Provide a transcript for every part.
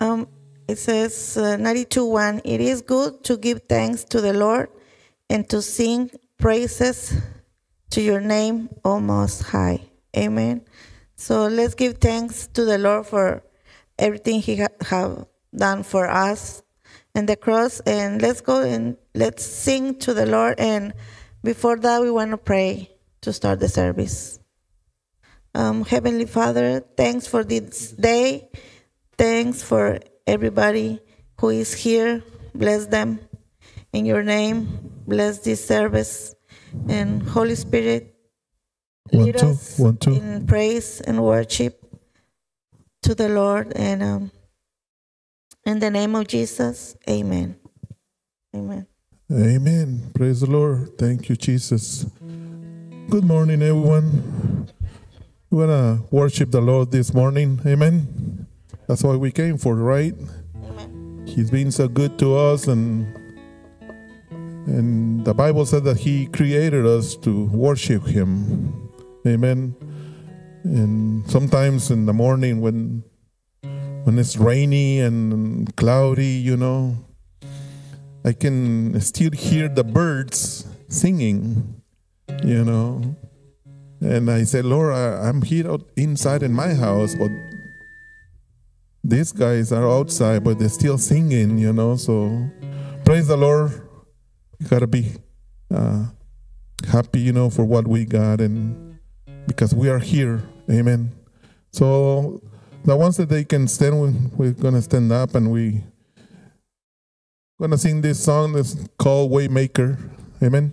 Um, it says uh, 92 1 It is good to give thanks to the Lord and to sing praises to your name, O Most High. Amen. So let's give thanks to the Lord for everything He ha- have done for us and the cross. And let's go and let's sing to the Lord. And before that, we want to pray to start the service. Um, Heavenly Father, thanks for this day. Thanks for everybody who is here. Bless them in your name. Bless this service. And Holy Spirit, One, lead two, us one, two. in praise and worship to the Lord. And um, in the name of Jesus, amen. Amen. Amen. Praise the Lord. Thank you, Jesus. Good morning, everyone. We want to worship the Lord this morning. Amen. That's why we came for, right? Amen. He's been so good to us, and and the Bible said that He created us to worship Him. Amen. And sometimes in the morning when when it's rainy and cloudy, you know, I can still hear the birds singing, you know. And I said, Lord, I, I'm here out inside in my house, but these guys are outside, but they're still singing, you know. So praise the Lord. You gotta be uh, happy, you know, for what we got, and because we are here, Amen. So the ones that they can stand, we- we're gonna stand up, and we're gonna sing this song that's called Waymaker, Amen.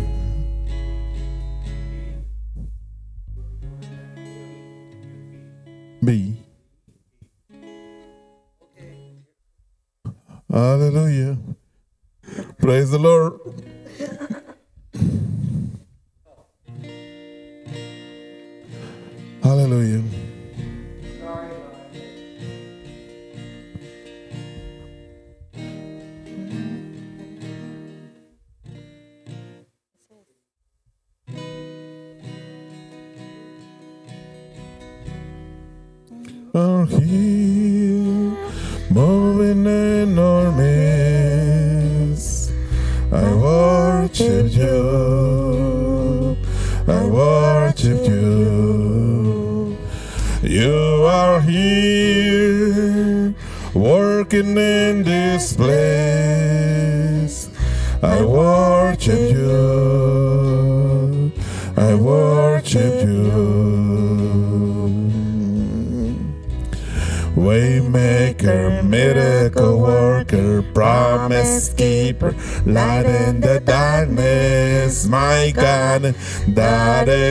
Hallelujah. Praise the Lord.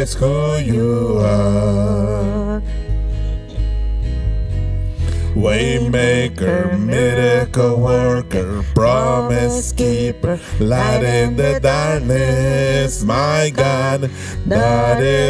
That is who you are. Waymaker, miracle worker, promise keeper, light in the darkness, my God, that is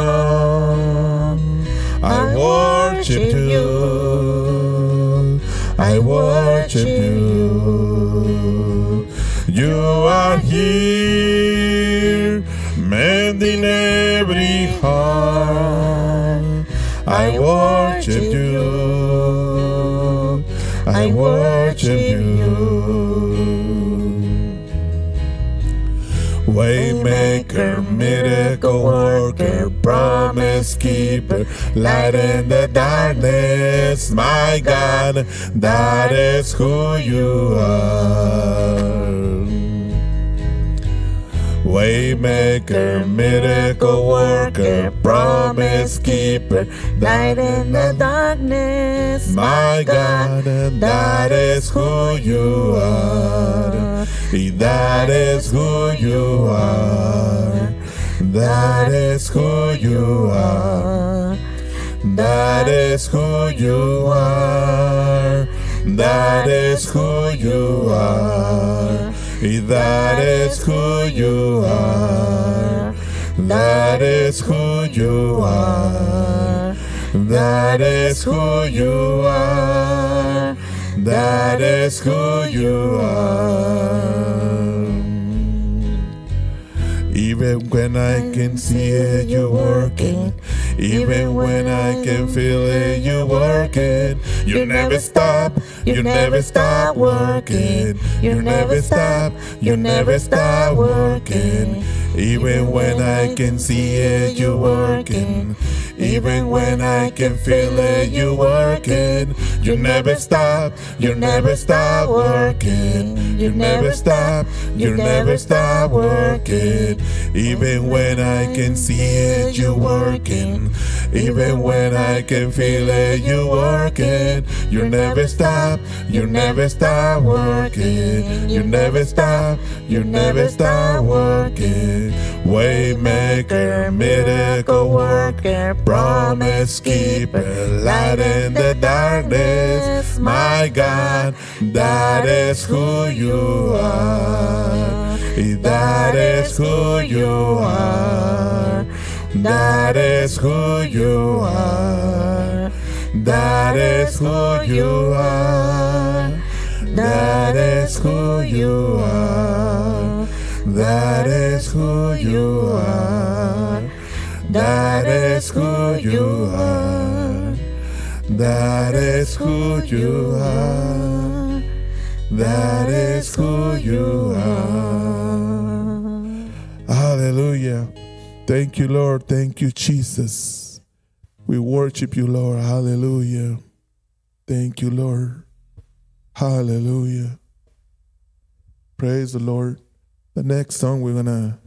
Here, mending every heart. I worship you. I worship you. Waymaker, miracle worker, promise keeper, light in the darkness, my God, that is who you are. Waymaker, miracle worker, promise keeper, Light in the darkness, my God, and that is who you are. That is who you are. That is who you are. That is who you are. That is who you are. That is who you are. That is who you are. That is who you are. That is who you are. Even when I can see it, you're working. Even when I can feel it, you're working. You never stop, you never stop working. You never stop, you never stop working. Even when I can see it, you're working. Even when I can feel it, you're working. You never stop, you never stop working. You never stop, you never stop working. Even when I can see it, you're working. Even when I can feel it, you're working. You never stop, you never stop working. You never stop, you never stop working. Waymaker, miracle worker, promise keeper, light in the darkness. My God, that is who you are. That is who you are. That is who you are. That is who you are. That is who you are. That is who you are. That is who you are. That is who you are. That is who you are. Hallelujah. Thank you, Lord. Thank you, Jesus. We worship you, Lord. Hallelujah. Thank you, Lord. Hallelujah. Praise the Lord. The next song we're going to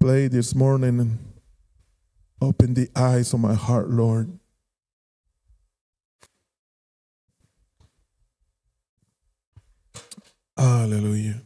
play this morning open the eyes of my heart, Lord. Hallelujah.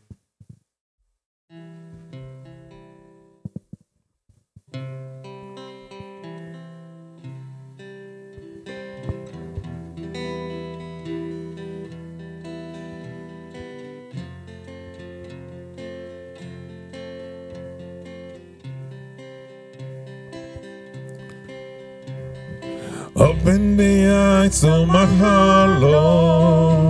Open the eyes of my heart, Lord.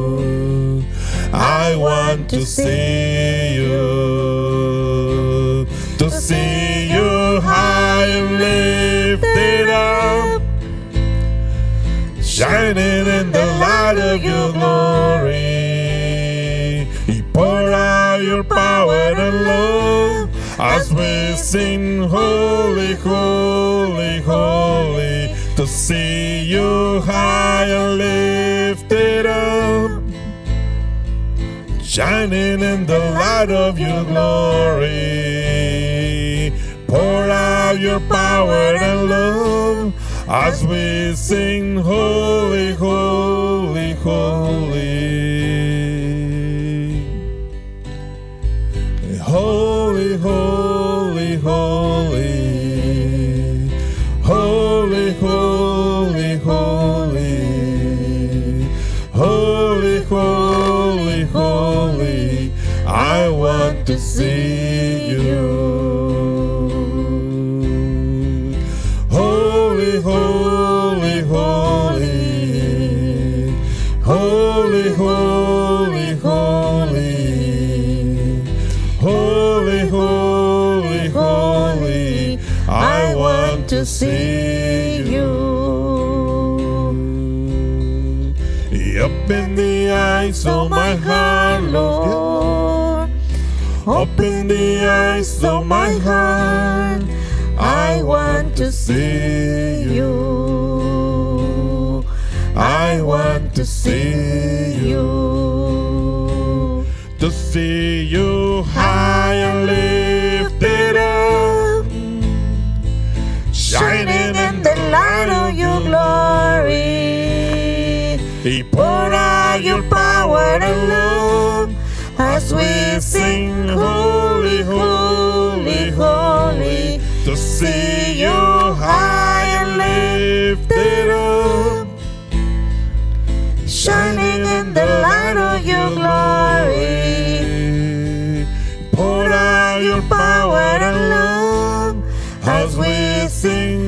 I want to see you. To see you high lifted up, shining in the light of your glory. Pour out your power and love. as we sing holy, holy, holy, to see you high and lifted up, shining in the light of your glory. Pour out your power and love as we sing holy, holy, holy. Holy, holy, see you. Holy, holy, holy. Holy, holy, holy. Holy, holy, holy, I want to see you. Open the eyes of my heart. Open the eyes of my heart. I want to see you. I want to see you. To see you high and lifted up, shining in the light of your glory. He poured out your power and love holy, holy, holy. To see you high and lifted up, shining in the light of your glory. Pour out your power and love as we sing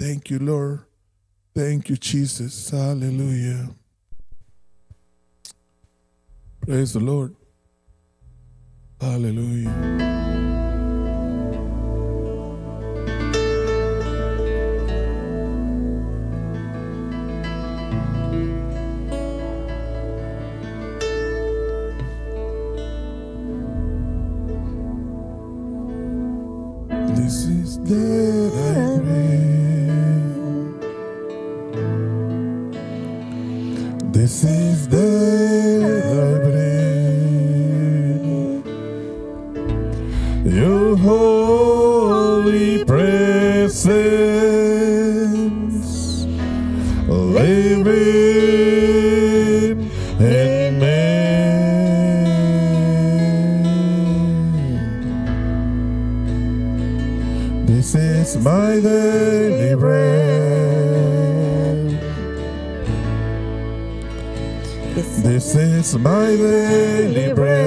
Thank you, Lord. Thank you, Jesus. Hallelujah. Praise the Lord. Hallelujah. This is that This is This is my daily bread.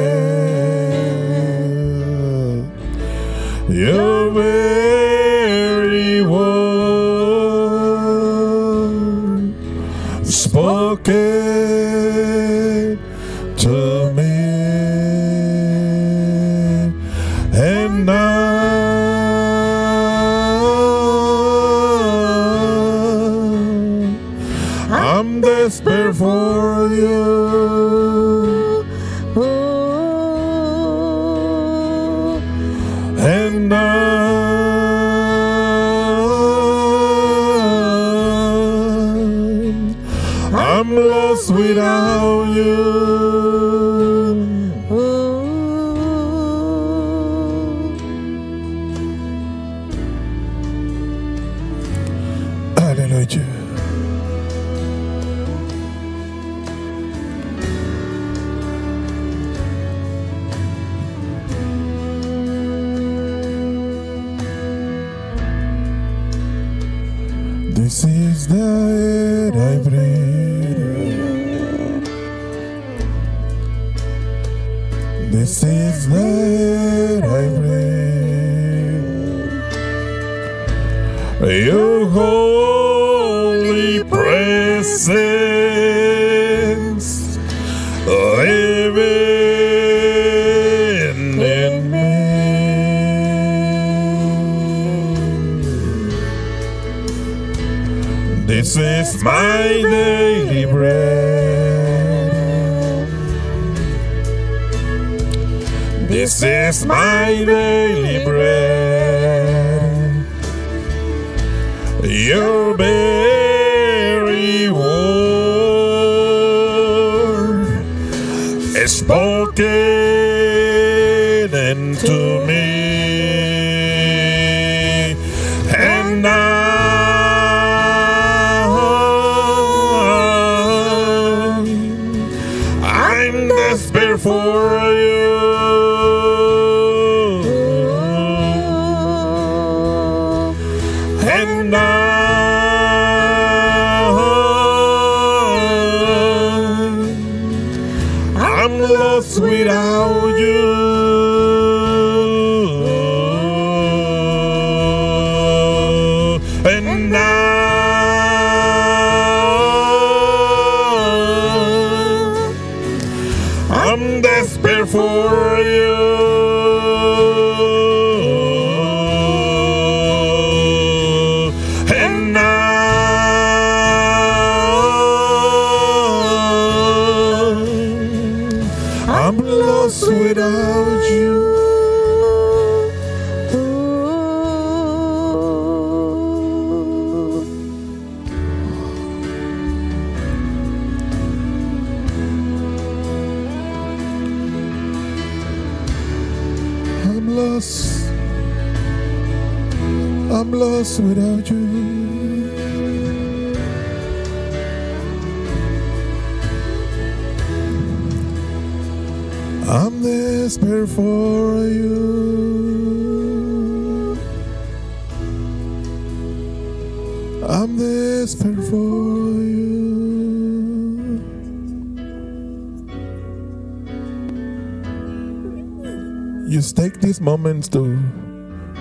Moments to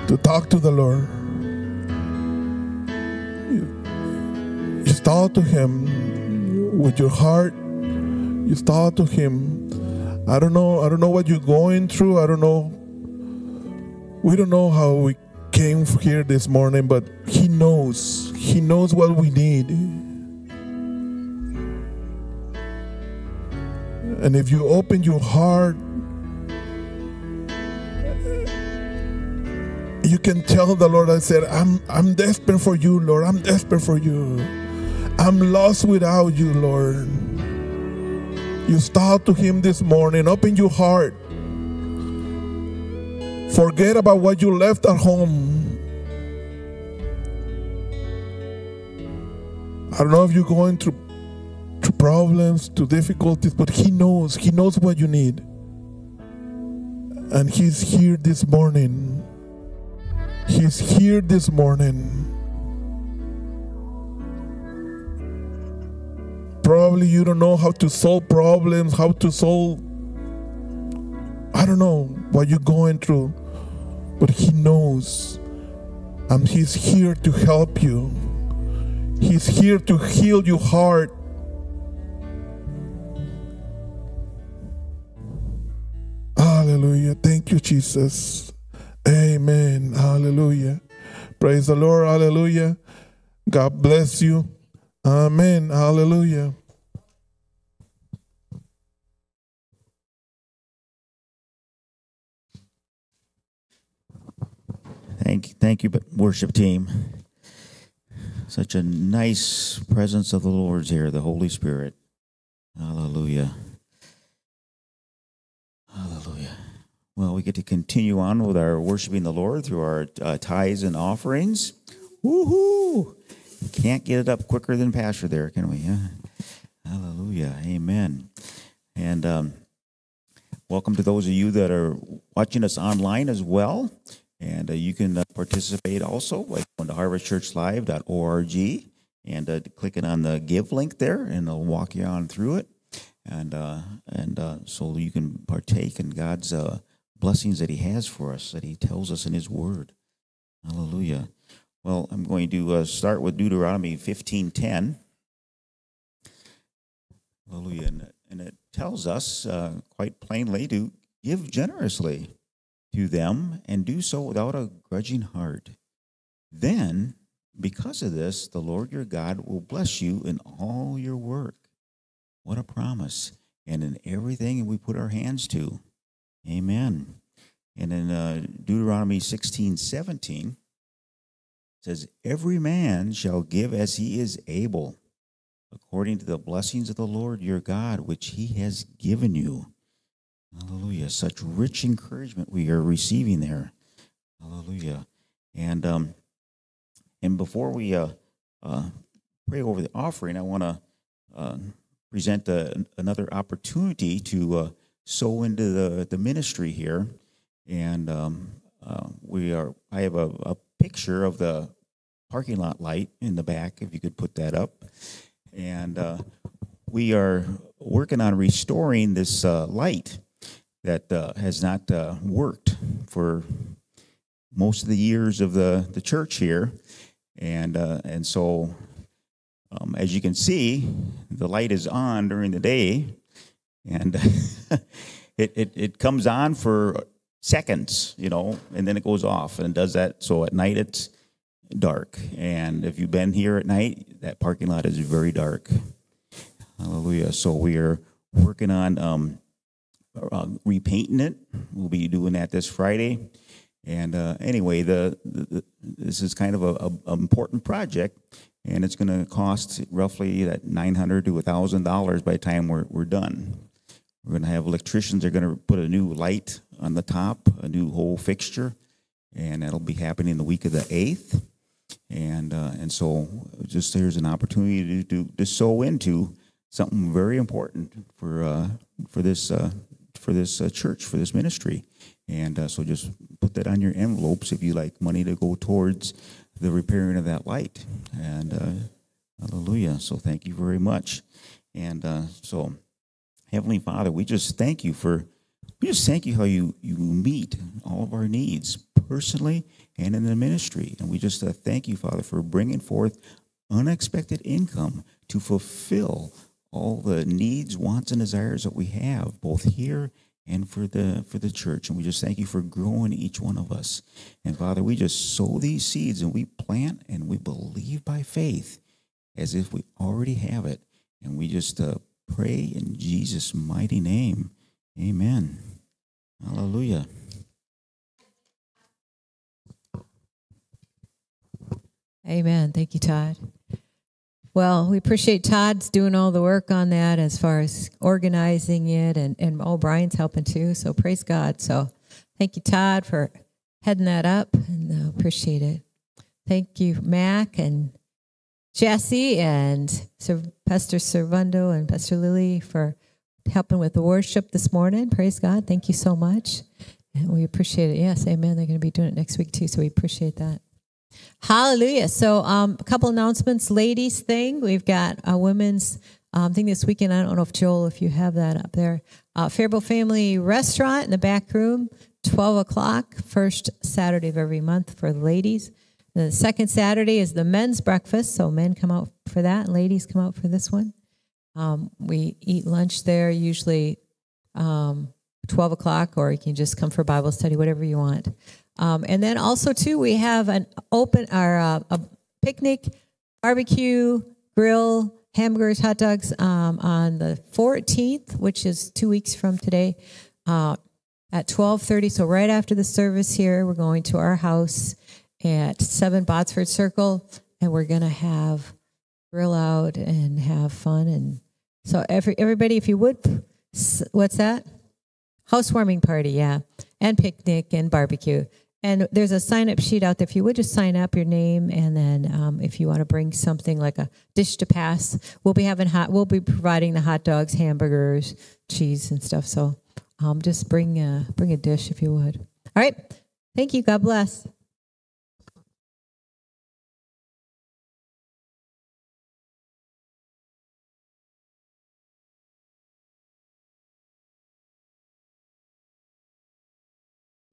to talk to the Lord. You, you talk to Him with your heart. You talk to Him. I don't know. I don't know what you're going through. I don't know. We don't know how we came here this morning, but He knows. He knows what we need. And if you open your heart, can tell the Lord, I said, I'm, I'm desperate for you, Lord. I'm desperate for you. I'm lost without you, Lord. You start to Him this morning. Open your heart. Forget about what you left at home. I don't know if you're going through, through problems, through difficulties, but He knows. He knows what you need. And He's here this morning. He's here this morning. Probably you don't know how to solve problems, how to solve, I don't know what you're going through, but He knows. And He's here to help you. He's here to heal your heart. Hallelujah. Thank you, Jesus. Amen. Hallelujah. Praise the Lord. Hallelujah. God bless you. Amen. Hallelujah. Thank, you, thank you, but worship team. Such a nice presence of the Lord's here, the Holy Spirit. Hallelujah. Well, we get to continue on with our worshiping the Lord through our uh, tithes and offerings. Woohoo! Can't get it up quicker than Pastor there, can we? Huh? Hallelujah. Amen. And um, welcome to those of you that are watching us online as well. And uh, you can uh, participate also by going to harvestchurchlive.org and uh, clicking on the give link there, and it'll walk you on through it, and uh, and uh, so you can partake in God's blessings that He has for us, that He tells us in His Word. Hallelujah. Well, I'm going to uh, start with Deuteronomy 15:10. Hallelujah, and, and it tells us uh, quite plainly to give generously to them and do so without a grudging heart. Then, because of this, the Lord your God will bless you in all your work. What a promise. And in everything we put our hands to. Amen. And in uh, Deuteronomy 16 17, says, Every man shall give as he is able, according to the blessings of the Lord your God, which he has given you. Hallelujah. Such rich encouragement we are receiving there. Hallelujah. And um, and before we uh, uh, pray over the offering, I want to uh, present a, another opportunity to sow into the, the ministry here. And um, uh, we are. I have a, a picture of the parking lot light in the back. If you could put that up, and uh, we are working on restoring this uh, light that uh, has not uh, worked for most of the years of the, the church here. And, uh, and so, um, as you can see, the light is on during the day, and it, it, it comes on for seconds, you know, and then it goes off and does that. So at night it's dark. And if you've been here at night, that parking lot is very dark. Hallelujah. So we are working on um, uh, repainting it. We'll be doing that this Friday. And uh, anyway, the, the, the, this is kind of a important project, and it's going to cost roughly that nine hundred to thousand dollars by the time we're we're done. We're going to have electricians. They're going to put a new light on the top, a new whole fixture, and that'll be happening the week of the eighth. And uh, and so, just there's an opportunity to, to to sow into something very important for uh, for this uh, for this uh, church, for this ministry. And uh, so just put that on your envelopes if you like money to go towards the repairing of that light. And uh, hallelujah. So thank you very much. And so, Heavenly Father, we just thank you for, we just thank you how you, you meet all of our needs personally and in the ministry. And we just uh, thank you, Father, for bringing forth unexpected income to fulfill all the needs, wants, and desires that we have, both here and for the for the church. And we just thank you for growing each one of us. And Father, we just sow these seeds and we plant and we believe by faith as if we already have it. And we just uh, pray in Jesus' mighty name. Amen. Hallelujah. Amen. Thank you, Todd. Well, we appreciate Todd's doing all the work on that as far as organizing it, and, and oh, Brian's helping too. So praise God. So thank you, Todd, for heading that up, and uh, appreciate it. Thank you, Mac and Jesse and Pastor Servando and Pastor Lily for helping with the worship this morning. Praise God. Thank you so much. And we appreciate it. Yes, amen. They're going to be doing it next week too, so we appreciate that. Hallelujah. So, um, a couple announcements. Ladies thing, we've got a women's um, thing this weekend. I don't know if Joel, if you have that up there. Uh, Family Restaurant in the back room, 12 o'clock, first Saturday of every month for the ladies. The second Saturday is the men's breakfast. So, men come out for that, ladies come out for this one. Um, we eat lunch there, usually um, 12 o'clock, or you can just come for Bible study, whatever you want. Um, and then also too, we have an open our uh, a picnic, barbecue, grill, hamburgers, hot dogs um, on the 14th, which is two weeks from today, uh, at 12:30. So right after the service here, we're going to our house at Seven Botsford Circle, and we're gonna have grill out and have fun. And so every everybody, if you would, what's that? Housewarming party, yeah, and picnic and barbecue. And there's a sign up sheet out there. If you would just sign up your name, and then um, if you want to bring something like a dish to pass, we'll be having hot. We'll be providing the hot dogs, hamburgers, cheese, and stuff. So um, just bring a, bring a dish if you would. All right. Thank you. God bless.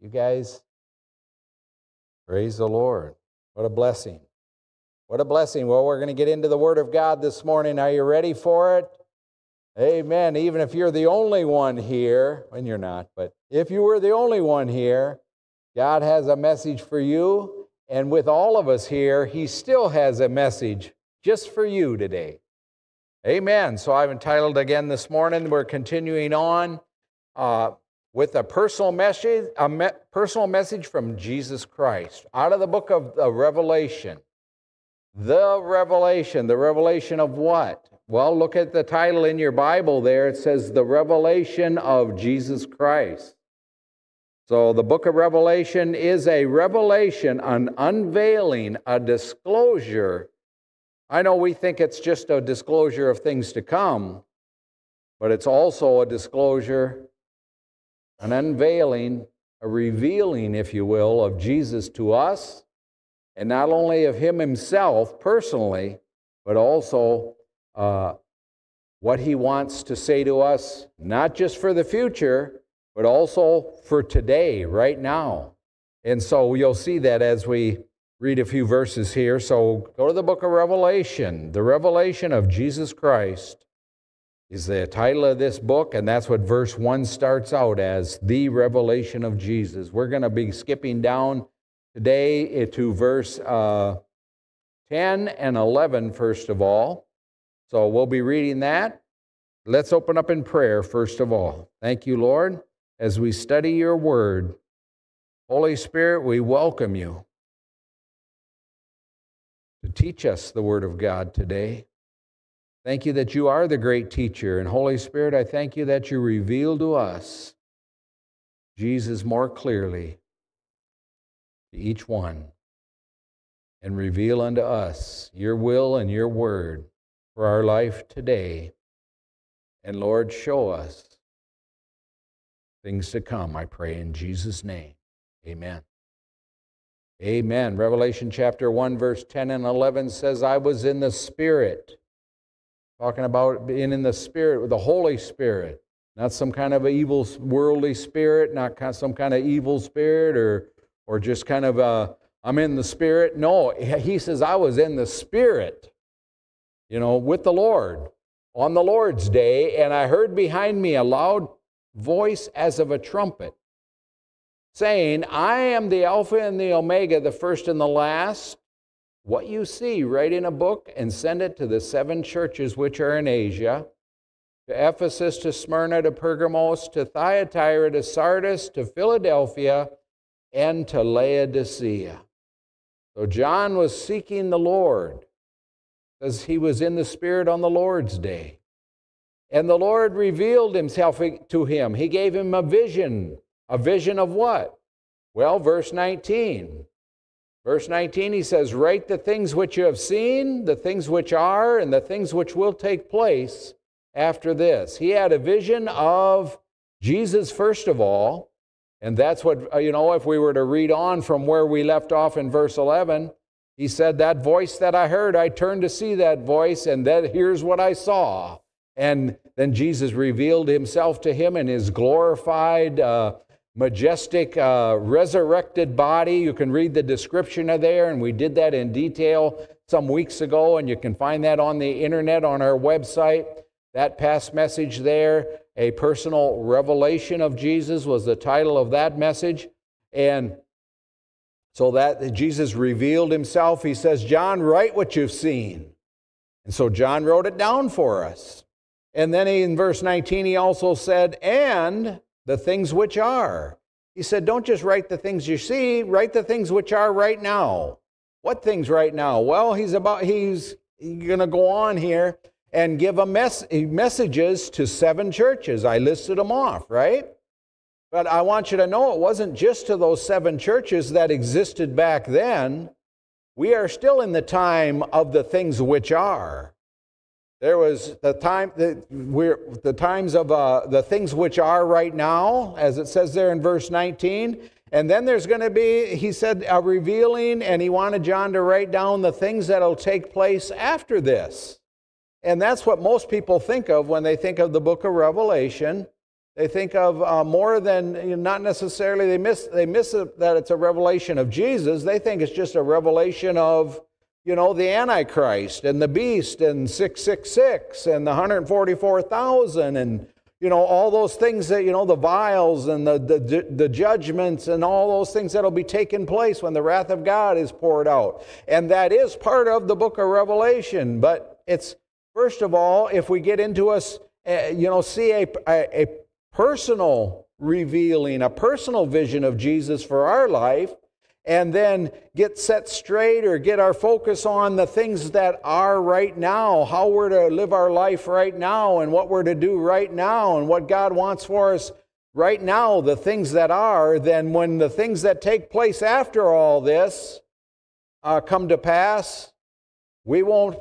You guys, praise the Lord. What a blessing. What a blessing. Well, we're going to get into the Word of God this morning. Are you ready for it? Amen. Even if you're the only one here, and you're not, but if you were the only one here, God has a message for you. And with all of us here, He still has a message just for you today. Amen. So I've entitled again this morning, we're continuing on uh, with a personal message, a me- personal message from Jesus Christ out of the book of the Revelation. The revelation, the revelation of what? Well, look at the title in your Bible there. It says, The Revelation of Jesus Christ. So, the book of Revelation is a revelation, an unveiling, a disclosure. I know we think it's just a disclosure of things to come, but it's also a disclosure, an unveiling, a revealing, if you will, of Jesus to us, and not only of Him Himself personally, but also uh, what He wants to say to us, not just for the future, but also for today, right now. And so you'll see that as we read a few verses here. So go to the book of Revelation. The revelation of Jesus Christ is the title of this book, and that's what verse 1 starts out as the revelation of Jesus. We're going to be skipping down today to verse uh, 10 and 11, first of all. So we'll be reading that. Let's open up in prayer, first of all. Thank you, Lord as we study your word. Holy Spirit, we welcome you to teach us the word of God today. Thank you that you are the great teacher. And Holy Spirit, I thank you that you reveal to us Jesus more clearly to each one and reveal unto us your will and your word for our life today. And Lord, show us things to come, I pray in Jesus' name. Amen. Amen. Revelation chapter 1, verse 10 and 11 says, I was in the Spirit. Talking about being in the Spirit, with the Holy Spirit. Not some kind of evil worldly spirit, not some kind of evil spirit or, or just kind of a, I'm in the Spirit. No, he says, I was in the Spirit, you know, with the Lord on the Lord's day, and I heard behind me a loud voice as of a trumpet, saying, I am the Alpha and the Omega, the first and the last. What you see, write in a book and send it to the seven churches which are in Asia to Ephesus, to Smyrna, to Pergamos, to Thyatira, to Sardis, to Philadelphia, and to Laodicea. So John was seeking the Lord because he was in the Spirit on the Lord's day. And the Lord revealed himself to him. He gave him a vision. A vision of what? Well, verse 19. Verse 19, he says, Write the things which you have seen, the things which are, and the things which will take place after this. He had a vision of Jesus, first of all. And that's what, uh, you know, if we were to read on from where we left off in verse 11, he said, That voice that I heard, I turned to see that voice, and that here's what I saw. And then Jesus revealed himself to him in his glorified, uh, majestic, uh, resurrected body. You can read the description of there, and we did that in detail some weeks ago, and you can find that on the internet on our website. That past message there, a personal revelation of Jesus, was the title of that message. And so that Jesus revealed himself, he says, John, write what you've seen. And so John wrote it down for us. And then in verse 19, he also said, and the things which are. He said, don't just write the things you see, write the things which are right now. What things right now? Well, he's about, he's going to go on here and give a mess, messages to seven churches. I listed them off, right? But I want you to know it wasn't just to those seven churches that existed back then. We are still in the time of the things which are. There was the time that we're the times of uh, the things which are right now, as it says there in verse 19. And then there's going to be, he said, a revealing, and he wanted John to write down the things that'll take place after this. And that's what most people think of when they think of the book of Revelation. They think of uh, more than you know, not necessarily they miss they miss that it's a revelation of Jesus. They think it's just a revelation of you know the Antichrist and the beast and 666 and the 144,000 and you know all those things that you know the vials and the, the the judgments and all those things that'll be taking place when the wrath of God is poured out. And that is part of the book of Revelation, but it's first of all if we get into us you know see a, a, a personal revealing, a personal vision of Jesus for our life, and then get set straight or get our focus on the things that are right now, how we're to live our life right now, and what we're to do right now, and what God wants for us right now, the things that are, then when the things that take place after all this uh, come to pass, we won't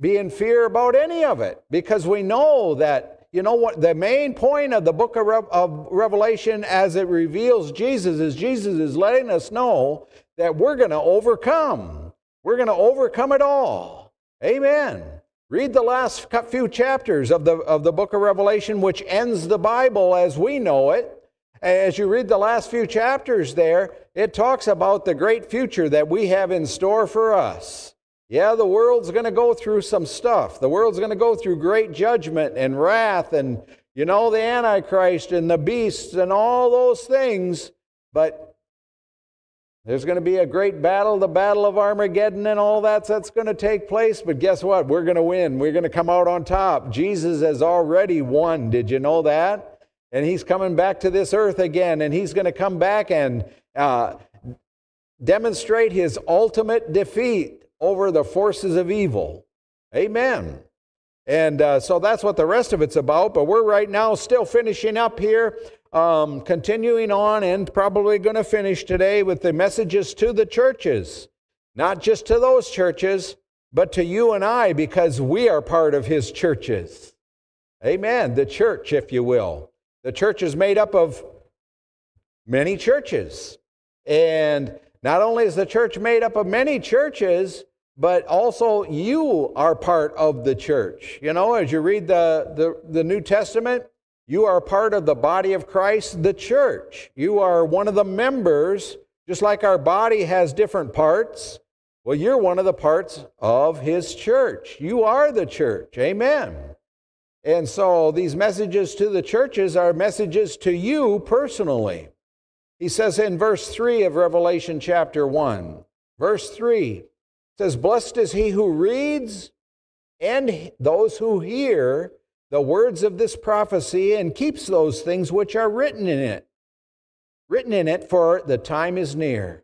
be in fear about any of it because we know that you know what? The main point of the book of, Re- of Revelation as it reveals Jesus is Jesus is letting us know that we're going to overcome. We're going to overcome it all. Amen. Read the last few chapters of the, of the book of Revelation, which ends the Bible as we know it. As you read the last few chapters there, it talks about the great future that we have in store for us. Yeah, the world's going to go through some stuff. The world's going to go through great judgment and wrath and, you know, the Antichrist and the beasts and all those things. But there's going to be a great battle, the Battle of Armageddon, and all that that's going to take place. But guess what? We're going to win. We're going to come out on top. Jesus has already won. Did you know that? And he's coming back to this earth again, and he's going to come back and uh, demonstrate his ultimate defeat over the forces of evil. Amen. And uh, so that's what the rest of it's about. But we're right now still finishing up here, um, continuing on, and probably going to finish today with the messages to the churches. Not just to those churches, but to you and I, because we are part of his churches. Amen. The church, if you will. The church is made up of many churches. And not only is the church made up of many churches, but also you are part of the church. You know, as you read the, the, the, New Testament, you are part of the body of Christ, the church. You are one of the members, just like our body has different parts. Well, you're one of the parts of his church. You are the church. Amen. And so these messages to the churches are messages to you personally. He says in verse 3 of Revelation chapter 1, verse 3 says, Blessed is he who reads and those who hear the words of this prophecy and keeps those things which are written in it. Written in it, for the time is near.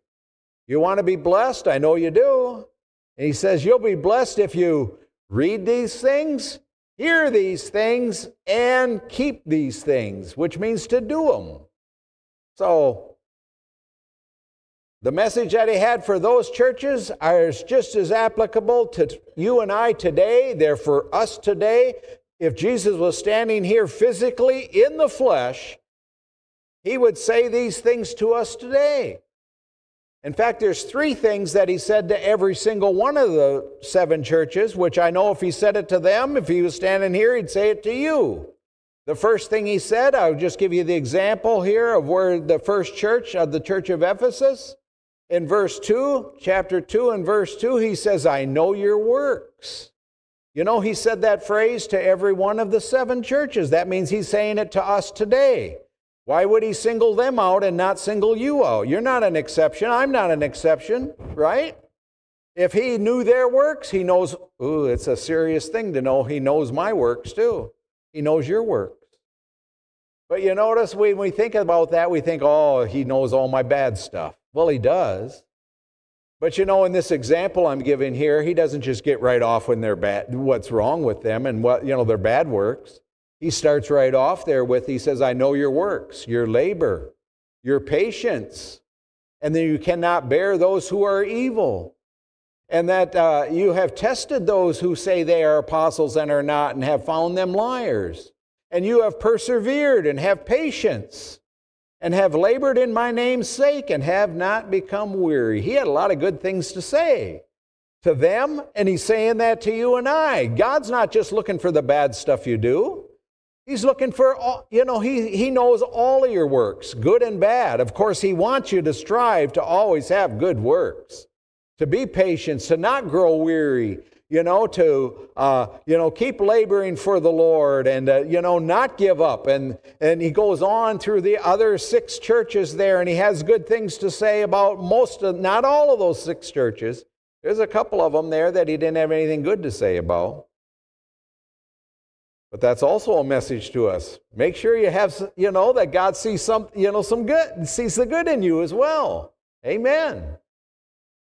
You want to be blessed? I know you do. And he says, You'll be blessed if you read these things, hear these things, and keep these things, which means to do them. So the message that he had for those churches is just as applicable to you and I today. They're for us today. If Jesus was standing here physically in the flesh, he would say these things to us today. In fact, there's three things that he said to every single one of the seven churches, which I know if he said it to them, if he was standing here, he'd say it to you. The first thing he said, I'll just give you the example here of where the first church of the church of Ephesus, in verse 2, chapter 2 and verse 2, he says, I know your works. You know, he said that phrase to every one of the seven churches. That means he's saying it to us today. Why would he single them out and not single you out? You're not an exception. I'm not an exception, right? If he knew their works, he knows, ooh, it's a serious thing to know he knows my works too. He knows your works. But you notice when we think about that, we think, oh, he knows all my bad stuff. Well, he does. But you know, in this example I'm giving here, he doesn't just get right off when they're bad, what's wrong with them and what, you know, their bad works. He starts right off there with, he says, I know your works, your labor, your patience, and then you cannot bear those who are evil. And that uh, you have tested those who say they are apostles and are not, and have found them liars. And you have persevered and have patience and have labored in my name's sake and have not become weary. He had a lot of good things to say to them, and he's saying that to you and I. God's not just looking for the bad stuff you do, He's looking for, all, you know, he, he knows all of your works, good and bad. Of course, he wants you to strive to always have good works, to be patient, to not grow weary, you know, to, uh, you know, keep laboring for the Lord and, uh, you know, not give up. And, and he goes on through the other six churches there and he has good things to say about most of, not all of those six churches. There's a couple of them there that he didn't have anything good to say about. But that's also a message to us. Make sure you have, you know, that God sees some, you know, some good, sees the good in you as well. Amen.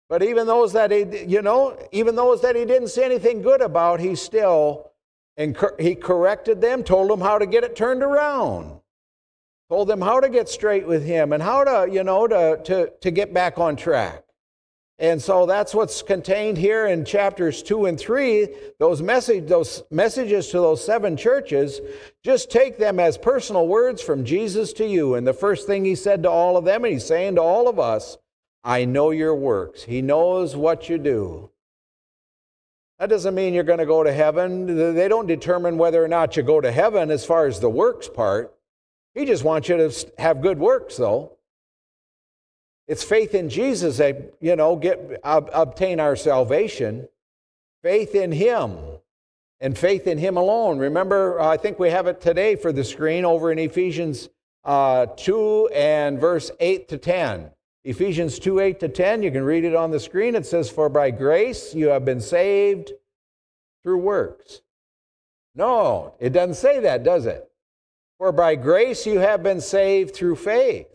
But even those that he, you know, even those that he didn't see anything good about, he still, and he corrected them, told them how to get it turned around, told them how to get straight with him and how to, you know, to, to, to get back on track. And so that's what's contained here in chapters 2 and 3. Those, message, those messages to those seven churches, just take them as personal words from Jesus to you. And the first thing he said to all of them, and he's saying to all of us, I know your works. He knows what you do. That doesn't mean you're going to go to heaven. They don't determine whether or not you go to heaven as far as the works part. He just wants you to have good works, though. It's faith in Jesus that, you know, get, ob, obtain our salvation. Faith in Him and faith in Him alone. Remember, I think we have it today for the screen over in Ephesians uh, 2 and verse 8 to 10. Ephesians 2 8 to 10, you can read it on the screen. It says, For by grace you have been saved through works. No, it doesn't say that, does it? For by grace you have been saved through faith.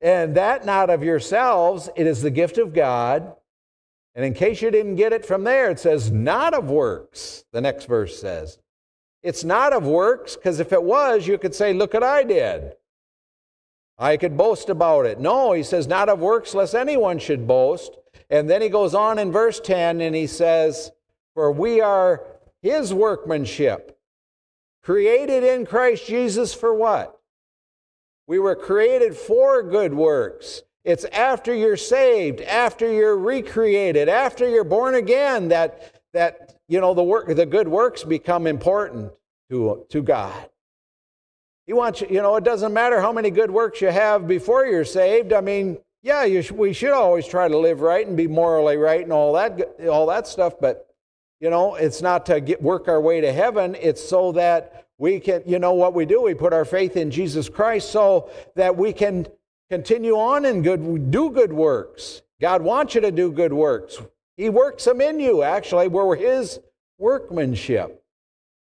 And that not of yourselves, it is the gift of God. And in case you didn't get it from there, it says, not of works, the next verse says. It's not of works, because if it was, you could say, look what I did. I could boast about it. No, he says, not of works, lest anyone should boast. And then he goes on in verse 10 and he says, For we are his workmanship, created in Christ Jesus for what? We were created for good works. It's after you're saved, after you're recreated, after you're born again that, that you know, the, work, the good works become important to, to God. He wants you, you know, it doesn't matter how many good works you have before you're saved. I mean, yeah, sh- we should always try to live right and be morally right and all that, all that stuff, but, you know, it's not to get, work our way to heaven. It's so that we can, you know what we do? We put our faith in Jesus Christ so that we can continue on and good, do good works. God wants you to do good works. He works them in you, actually. We're His workmanship.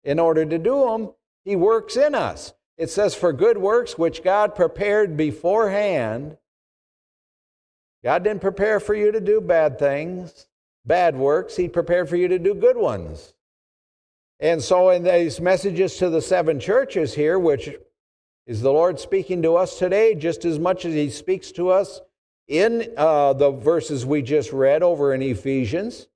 In order to do them, He works in us. It says, for good works which God prepared beforehand. God didn't prepare for you to do bad things, bad works. He prepared for you to do good ones. And so, in these messages to the seven churches here, which is the Lord speaking to us today just as much as He speaks to us in uh, the verses we just read over in Ephesians.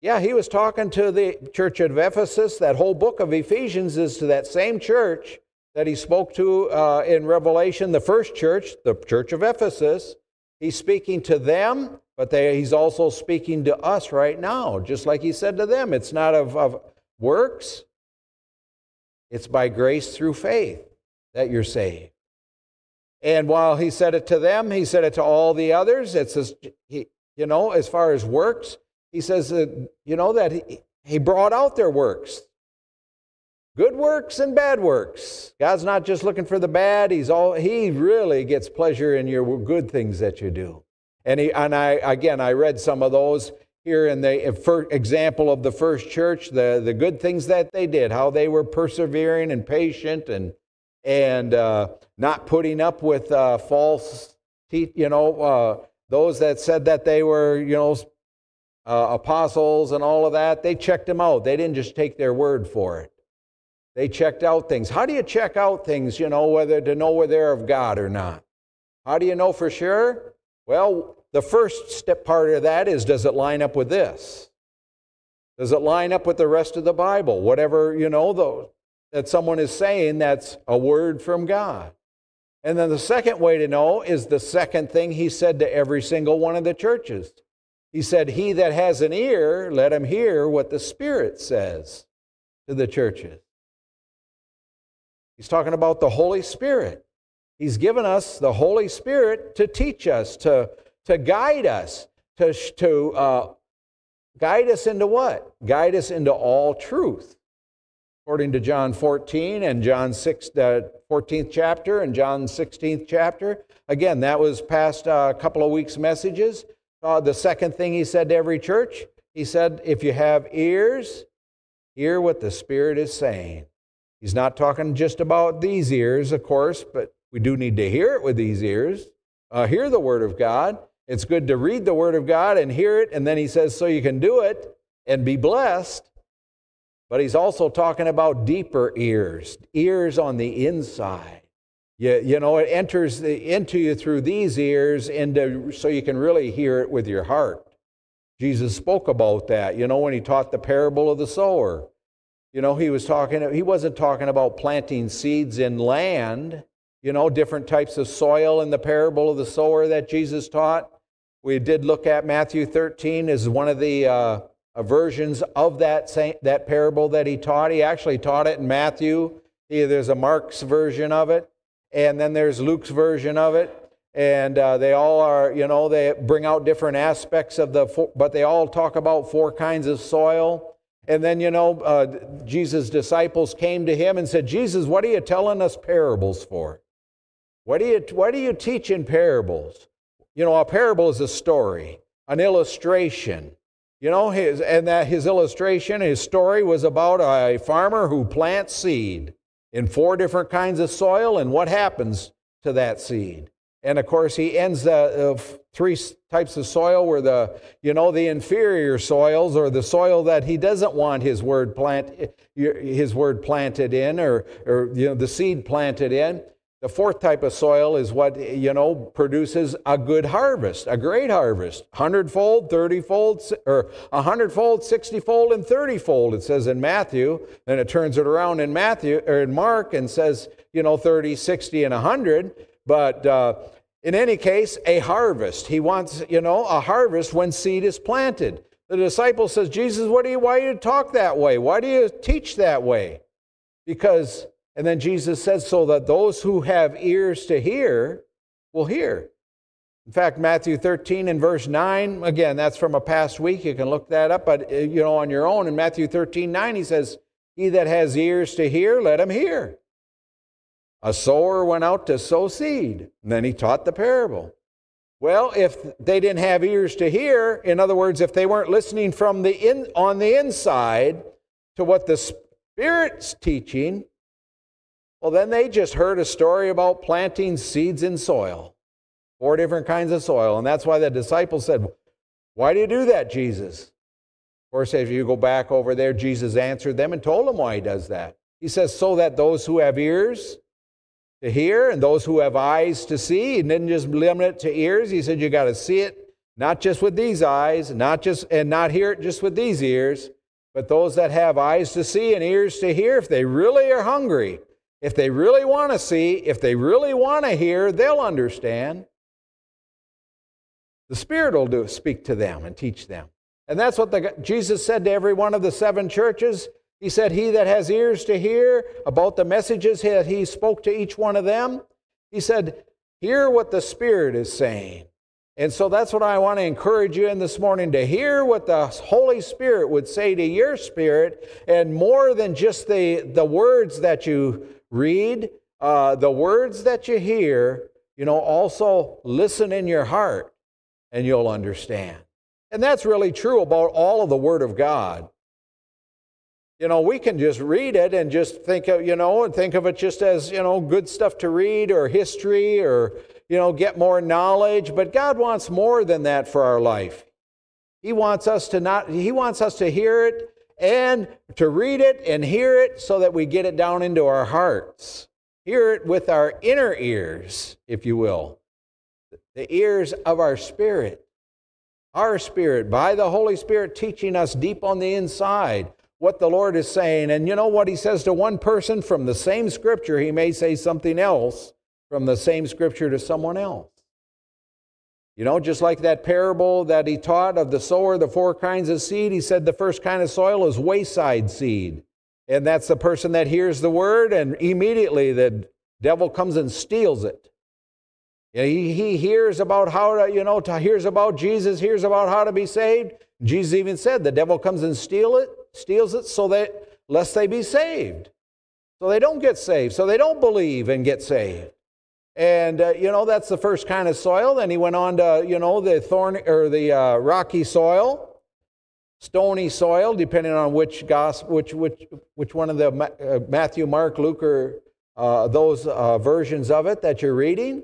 Yeah, He was talking to the church of Ephesus. That whole book of Ephesians is to that same church that He spoke to uh, in Revelation, the first church, the church of Ephesus. He's speaking to them, but they, He's also speaking to us right now, just like He said to them. It's not of, of works, it's by grace through faith that you're saved. And while he said it to them, he said it to all the others. It says, he, you know, as far as works, he says, you know, that he, he brought out their works. Good works and bad works. God's not just looking for the bad. He's all, he really gets pleasure in your good things that you do. And, he, and I, again, I read some of those here in the example of the first church, the, the good things that they did, how they were persevering and patient and, and uh, not putting up with uh, false, you know, uh, those that said that they were, you know, uh, apostles and all of that, they checked them out. They didn't just take their word for it. They checked out things. How do you check out things, you know, whether to know whether they're of God or not? How do you know for sure? Well, the first step part of that is does it line up with this? Does it line up with the rest of the Bible? Whatever, you know, that someone is saying that's a word from God. And then the second way to know is the second thing he said to every single one of the churches. He said, He that has an ear, let him hear what the Spirit says to the churches. He's talking about the Holy Spirit. He's given us the Holy Spirit to teach us, to, to guide us, to, to uh, guide us into what? Guide us into all truth. According to John 14 and John 6, the 14th chapter and John 16th chapter. Again, that was past a uh, couple of weeks' messages. Uh, the second thing he said to every church, he said, if you have ears, hear what the Spirit is saying. He's not talking just about these ears, of course, but we do need to hear it with these ears. Uh, hear the Word of God. It's good to read the Word of God and hear it, and then he says, so you can do it and be blessed. But he's also talking about deeper ears, ears on the inside. You, you know, it enters the, into you through these ears into, so you can really hear it with your heart. Jesus spoke about that, you know, when he taught the parable of the sower. You know, he was talking, he wasn't talking about planting seeds in land, you know, different types of soil in the parable of the sower that Jesus taught. We did look at Matthew 13 as one of the uh, versions of that, same, that parable that he taught. He actually taught it in Matthew. He, there's a Mark's version of it, and then there's Luke's version of it. And uh, they all are, you know, they bring out different aspects of the, but they all talk about four kinds of soil. And then, you know, uh, Jesus' disciples came to him and said, Jesus, what are you telling us parables for? What do you, what do you teach in parables? You know, a parable is a story, an illustration. You know, his, and that his illustration, his story was about a farmer who plants seed in four different kinds of soil and what happens to that seed. And of course, he ends the uh, three types of soil where the, you know, the inferior soils or the soil that he doesn't want his word plant, his word planted in or, or you know, the seed planted in. The fourth type of soil is what, you know, produces a good harvest, a great harvest, hundredfold, thirty-fold, or a hundredfold, sixty-fold, and thirty-fold, it says in Matthew. Then it turns it around in Matthew, or in Mark, and says, you know, 30, 60, and 100. But uh, in any case, a harvest. He wants, you know, a harvest when seed is planted. The disciple says, Jesus, what do you, why do you talk that way? Why do you teach that way? Because, and then Jesus says, so that those who have ears to hear will hear. In fact, Matthew 13 and verse 9, again, that's from a past week. You can look that up, but, uh, you know, on your own. In Matthew 13, 9, he says, He that has ears to hear, let him hear. A sower went out to sow seed, and then he taught the parable. Well, if they didn't have ears to hear, in other words, if they weren't listening from the in, on the inside to what the Spirit's teaching, well, then they just heard a story about planting seeds in soil, four different kinds of soil. And that's why the disciples said, Why do you do that, Jesus? Of course, if you go back over there, Jesus answered them and told them why he does that. He says, So that those who have ears to hear and those who have eyes to see. He didn't just limit it to ears. He said you got to see it not just with these eyes, not just and not hear it just with these ears, but those that have eyes to see and ears to hear, if they really are hungry, if they really want to see, if they really want to hear, they'll understand. The Spirit will do speak to them and teach them. And that's what the, Jesus said to every one of the seven churches. He said, He that has ears to hear about the messages that he spoke to each one of them, he said, Hear what the Spirit is saying. And so that's what I want to encourage you in this morning to hear what the Holy Spirit would say to your spirit, and more than just the, the words that you read, uh, the words that you hear, you know, also listen in your heart and you'll understand. And that's really true about all of the Word of God. You know, we can just read it and just think of, you know, and think of it just as, you know, good stuff to read or history or, you know, get more knowledge. But God wants more than that for our life. He wants us to not, He wants us to hear it and to read it and hear it so that we get it down into our hearts. Hear it with our inner ears, if you will, the ears of our spirit. Our spirit, by the Holy Spirit teaching us deep on the inside what the Lord is saying. And you know what he says to one person from the same scripture, he may say something else from the same scripture to someone else. You know, just like that parable that he taught of the sower, the four kinds of seed, he said the first kind of soil is wayside seed. and that's the person that hears the word, and immediately the devil comes and steals it. He, he hears about how to, you know, to, hears about Jesus, hears about how to be saved. Jesus even said the devil comes and steal it, steals it so that lest they be saved. So they don't get saved. So they don't believe and get saved. And, uh, you know, that's the first kind of soil. Then he went on to, you know, the thorn or the uh, rocky soil, stony soil, depending on which gospel, which, which, which one of the uh, Matthew, Mark, Luke, or uh, those uh, versions of it that you're reading.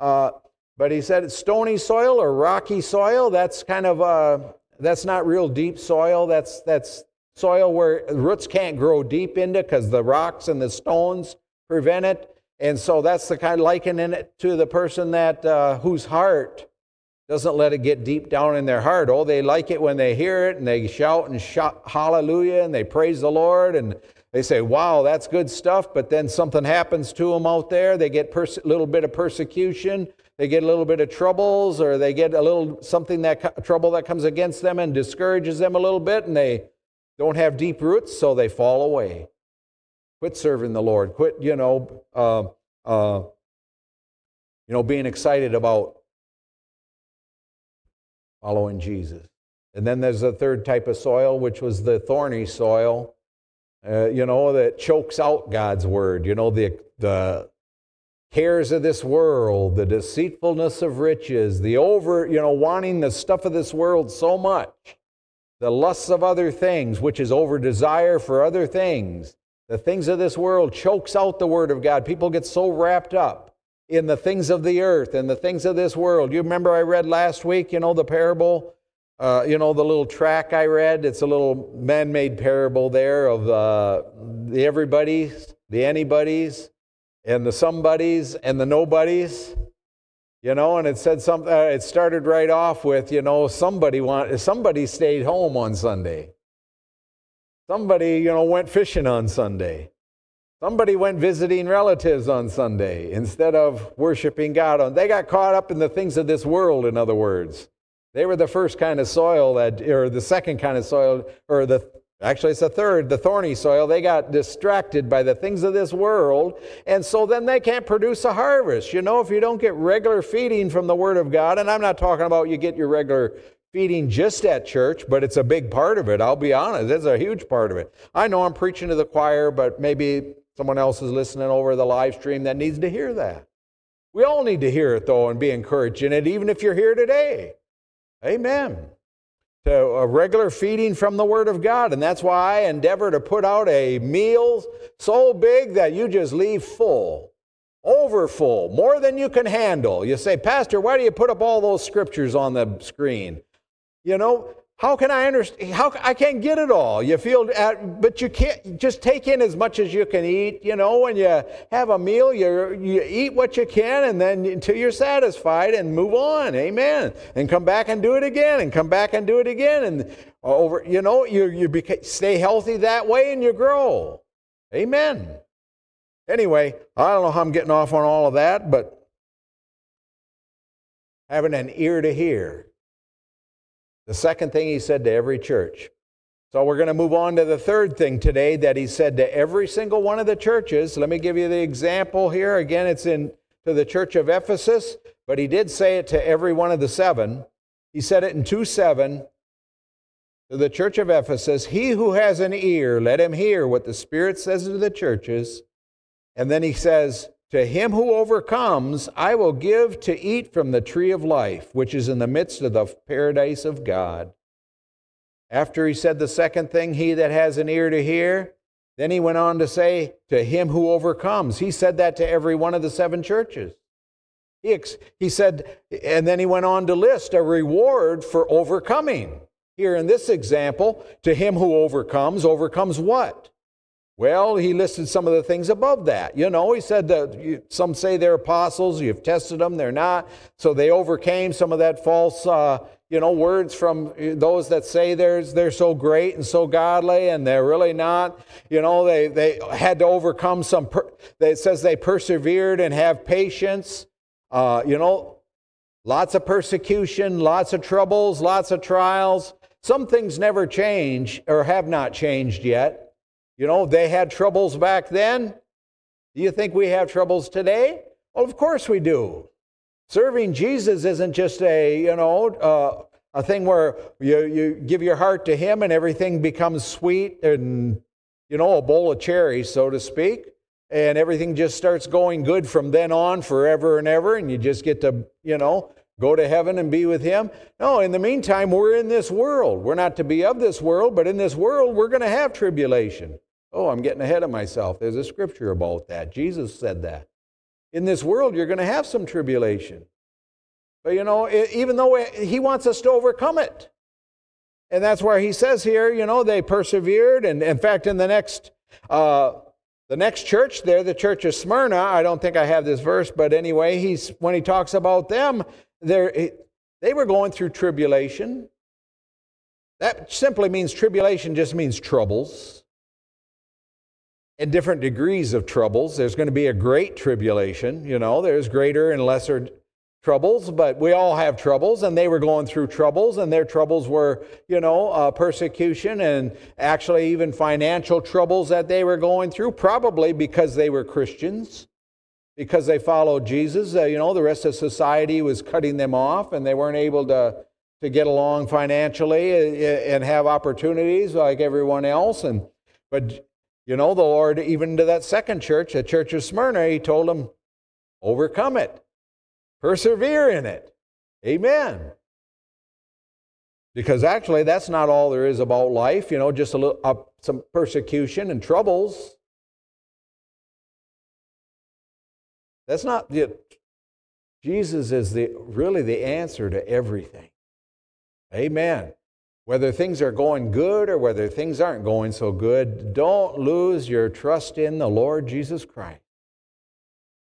Uh, but he said it's stony soil or rocky soil. That's kind of, that's not real deep soil. That's, that's soil where roots can't grow deep into because the rocks and the stones prevent it. And so that's the kind of likening it to the person that uh, whose heart doesn't let it get deep down in their heart. Oh, they like it when they hear it and they shout and shout hallelujah and they praise the Lord and they say, wow, that's good stuff. But then something happens to them out there. They get a little bit of persecution. They get a little bit of troubles or they get a little something that trouble that comes against them and discourages them a little bit and they don't have deep roots, so they fall away. Quit serving the Lord. Quit, you know, uh, uh, you know, being excited about following Jesus. And then there's a third type of soil, which was the thorny soil, uh, you know, that chokes out God's word. You know, the, the cares of this world, the deceitfulness of riches, the over, you know, wanting the stuff of this world so much the lusts of other things, which is over desire for other things. The things of this world chokes out the word of God. People get so wrapped up in the things of the earth and the things of this world. You remember I read last week, you know, the parable, uh, you know, the little track I read? It's a little man made parable there of uh, the everybody's, the anybodies, and the somebodies, and the nobodies. You know, and it said something, uh, it started right off with, you know, somebody want, somebody stayed home on Sunday. Somebody, you know, went fishing on Sunday. Somebody went visiting relatives on Sunday instead of worshiping God on. They got caught up in the things of this world, in other words. They were the first kind of soil that, or the second kind of soil, or the Actually, it's a third, the thorny soil. They got distracted by the things of this world, and so then they can't produce a harvest. You know, if you don't get regular feeding from the Word of God, and I'm not talking about you get your regular feeding just at church, but it's a big part of it. I'll be honest, it's a huge part of it. I know I'm preaching to the choir, but maybe someone else is listening over the live stream that needs to hear that. We all need to hear it, though, and be encouraged in it, even if you're here today. Amen to a regular feeding from the Word of God. And that's why I endeavor to put out a meal so big that you just leave full, over full, more than you can handle. You say, Pastor, why do you put up all those scriptures on the screen? You know, how can I understand? How I can't get it all. You feel, at, but you can't just take in as much as you can eat. You know, when you have a meal, you you eat what you can, and then until you're satisfied, and move on. Amen. And come back and do it again, and come back and do it again, and over. You know, you you beca- stay healthy that way, and you grow. Amen. Anyway, I don't know how I'm getting off on all of that, but having an ear to hear the second thing he said to every church. So we're going to move on to the third thing today that he said to every single one of the churches. Let me give you the example here. Again, it's in to the church of Ephesus, but he did say it to every one of the seven. He said it in 2 7 to the church of Ephesus He who has an ear, let him hear what the Spirit says to the churches. And then he says, to him who overcomes, I will give to eat from the tree of life, which is in the midst of the paradise of God. After he said the second thing, he that has an ear to hear, then he went on to say, To him who overcomes. He said that to every one of the seven churches. He, he said, and then he went on to list a reward for overcoming. Here in this example, to him who overcomes, overcomes what? Well, he listed some of the things above that. You know, he said that some say they're apostles, you've tested them, they're not. So they overcame some of that false, uh, you know, words from those that say they're, they're so great and so godly and they're really not. You know, they, they had to overcome some, per, it says they persevered and have patience. Uh, you know, lots of persecution, lots of troubles, lots of trials. Some things never change or have not changed yet. You know, they had troubles back then. Do you think we have troubles today? Well, of course we do. Serving Jesus isn't just a, you know, uh, a thing where you, you give your heart to Him and everything becomes sweet and, you know, a bowl of cherries, so to speak, and everything just starts going good from then on forever and ever, and you just get to, you know, go to heaven and be with Him. No, in the meantime, we're in this world. We're not to be of this world, but in this world, we're going to have tribulation. Oh, I'm getting ahead of myself. There's a scripture about that. Jesus said that. In this world, you're going to have some tribulation. But you know, even though he wants us to overcome it. And that's where he says here, you know, they persevered. And in fact, in the next, uh, the next church there, the church of Smyrna, I don't think I have this verse, but anyway, he's, when he talks about them, they they were going through tribulation. That simply means tribulation just means troubles and different degrees of troubles. There's going to be a great tribulation, you know, there's greater and lesser troubles, but we all have troubles, and they were going through troubles, and their troubles were, you know, uh, persecution and actually even financial troubles that they were going through, probably because they were Christians, because they followed Jesus. Uh, you know, the rest of society was cutting them off, and they weren't able to, to get along financially uh, and have opportunities like everyone else. And but you know, the Lord, even to that second church, the church of Smyrna, he told them, overcome it, persevere in it. Amen. Because actually, that's not all there is about life, you know, just a little, uh, some persecution and troubles. That's not the, Jesus is the, really the answer to everything. Amen. Whether things are going good or whether things aren't going so good, don't lose your trust in the Lord Jesus Christ.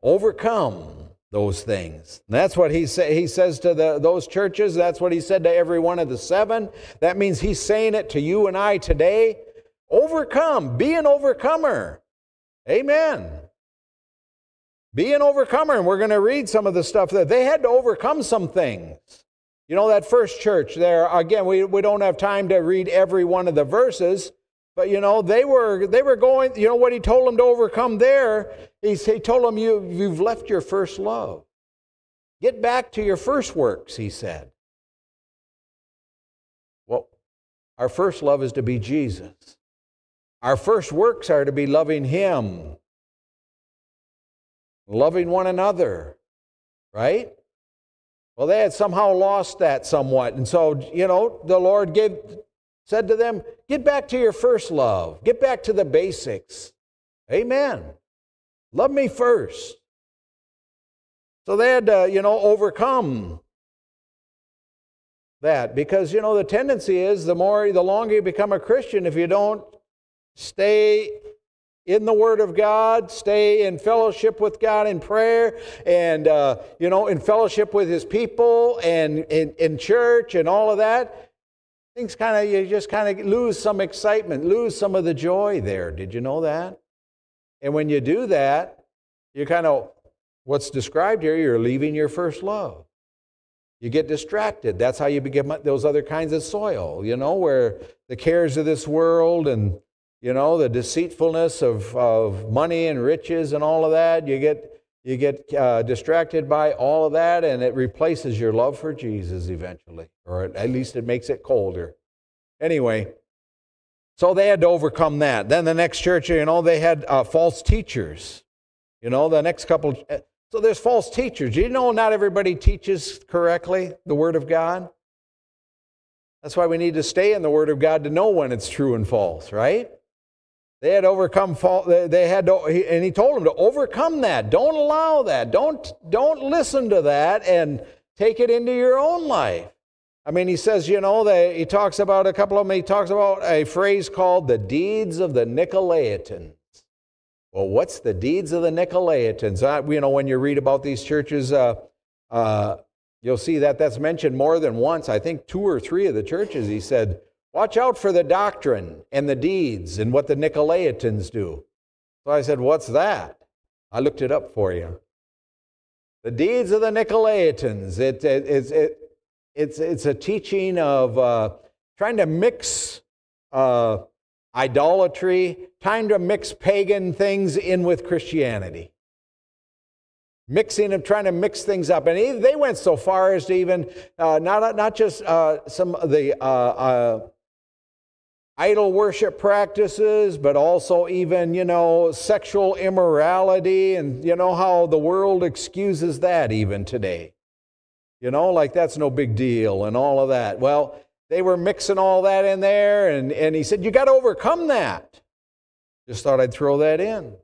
Overcome those things. And that's what he, say, he says to the, those churches. That's what he said to every one of the seven. That means he's saying it to you and I today. Overcome. Be an overcomer. Amen. Be an overcomer. And we're going to read some of the stuff that they had to overcome some things. You know, that first church there, again, we, we don't have time to read every one of the verses, but you know, they were, they were going, you know what he told them to overcome there? He, he told them, you, You've left your first love. Get back to your first works, he said. Well, our first love is to be Jesus. Our first works are to be loving Him, loving one another, right? Well, they had somehow lost that somewhat. And so, you know, the Lord gave, said to them, Get back to your first love, get back to the basics. Amen. Love me first. So they had to, you know, overcome that because, you know, the tendency is the more, the longer you become a Christian, if you don't stay in the Word of God, stay in fellowship with God in prayer, and, uh, you know, in fellowship with His people and in, in church and all of that. Things kind of, you just kind of lose some excitement, lose some of the joy there. Did you know that? And when you do that, you kind of, what's described here, you're leaving your first love. You get distracted. That's how you become those other kinds of soil, you know, where the cares of this world and you know, the deceitfulness of, of money and riches and all of that. You get, you get uh, distracted by all of that, and it replaces your love for Jesus eventually, or at least it makes it colder. Anyway, so they had to overcome that. Then the next church, you know, they had uh, false teachers. You know, the next couple. Uh, so there's false teachers. You know, not everybody teaches correctly the Word of God. That's why we need to stay in the Word of God to know when it's true and false, right? They had overcome fault. They had to, and he told them to overcome that. Don't allow that. Don't, don't listen to that and take it into your own life. I mean, he says, you know, that he talks about a couple of them. He talks about a phrase called the deeds of the Nicolaitans. Well, what's the deeds of the Nicolaitans? I, you know, when you read about these churches, uh, uh, you'll see that that's mentioned more than once. I think two or three of the churches, he said, Watch out for the doctrine and the deeds and what the Nicolaitans do. So I said, What's that? I looked it up for you. The deeds of the Nicolaitans. It, it, it, it it's, it's a teaching of uh, trying to mix uh, idolatry, trying to mix pagan things in with Christianity. Mixing and trying to mix things up. And they went so far as to even, uh, not, not just uh, some of the uh, uh, idol worship practices, but also even, you know, sexual immorality. And you know how the world excuses that even today. You know, like that's no big deal and all of that. Well, they were mixing all that in there, and, and he said, You got to overcome that. Just thought I'd throw that in.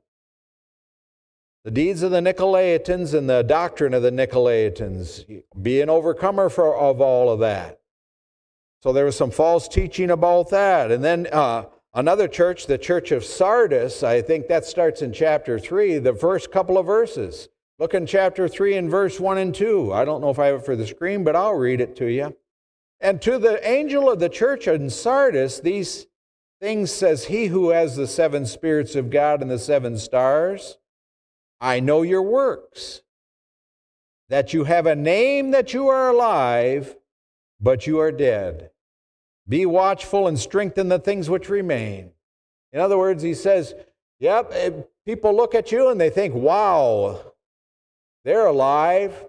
The deeds of the Nicolaitans and the doctrine of the Nicolaitans, be an overcomer for, of all of that. So there was some false teaching about that. And then uh, another church, the church of Sardis, I think that starts in chapter 3, the first couple of verses. Look in chapter 3 and verse 1 and 2. I don't know if I have it for the screen, but I'll read it to you. And to the angel of the church in Sardis, these things says he who has the seven spirits of God and the seven stars I know your works, that you have a name that you are alive, but you are dead. Be watchful and strengthen the things which remain. In other words, he says, Yep, eh, people look at you and they think, wow, they're alive.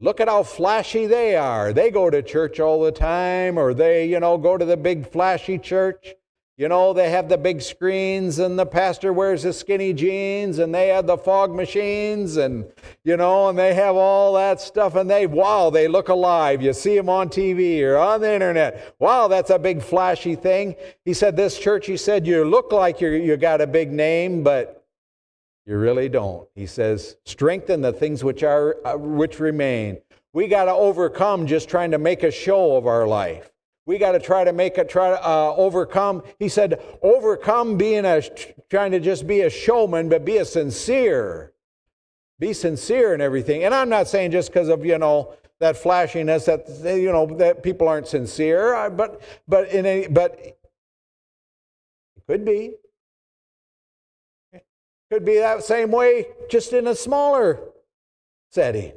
Look at how flashy they are. They go to church all the time, or they, you know, go to the big flashy church. You know, they have the big screens, and the pastor wears the skinny jeans, and they have the fog machines, and, you know, and they have all that stuff, and they, wow, they look alive. You see them on TV or on the internet. Wow, that's a big flashy thing. He said, This church, he said, you look like you you got a big name, but you really don't. He says, strengthen the things which are uh, which remain. We got to overcome just trying to make a show of our life. We got to try to make it try to uh, overcome. He said, overcome being a trying to just be a showman, but be a sincere. Be sincere in everything. And I'm not saying just because of you know that flashiness that you know that people aren't sincere, but but in a but it could be. it Could be that same way, just in a smaller setting.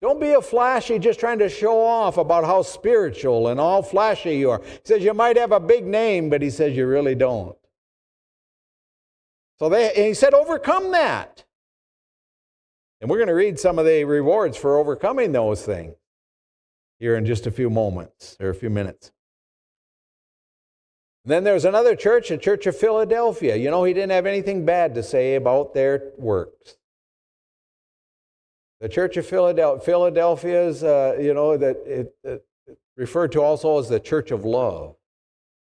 Don't be a flashy just trying to show off about how spiritual and all flashy you are. He says you might have a big name, but he says you really don't. So they, he said, overcome that. And we're going to read some of the rewards for overcoming those things here in just a few moments or a few minutes. Then there's another church, a church of Philadelphia. You know, he didn't have anything bad to say about their works. The Church of Philadelphia, Philadelphia is, uh, you know, that it, it, referred to also as the Church of Love.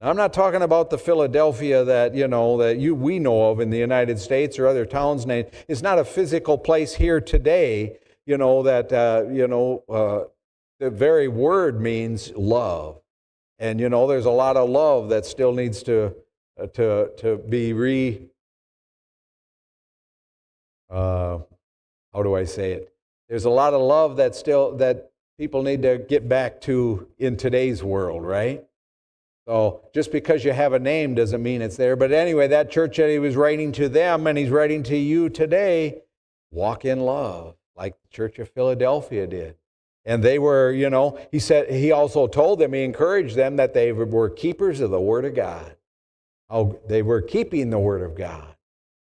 Now, I'm not talking about the Philadelphia that you know that you we know of in the United States or other towns. It's not a physical place here today. You know that uh, you know uh, the very word means love. And you know, there's a lot of love that still needs to uh, to to be re. Uh, how do I say it? There's a lot of love that still that people need to get back to in today's world, right? So just because you have a name doesn't mean it's there. But anyway, that church that he was writing to them and he's writing to you today, walk in love, like the Church of Philadelphia did. And they were, you know, he said, he also told them, he encouraged them that they were keepers of the Word of God. Oh, they were keeping the Word of God.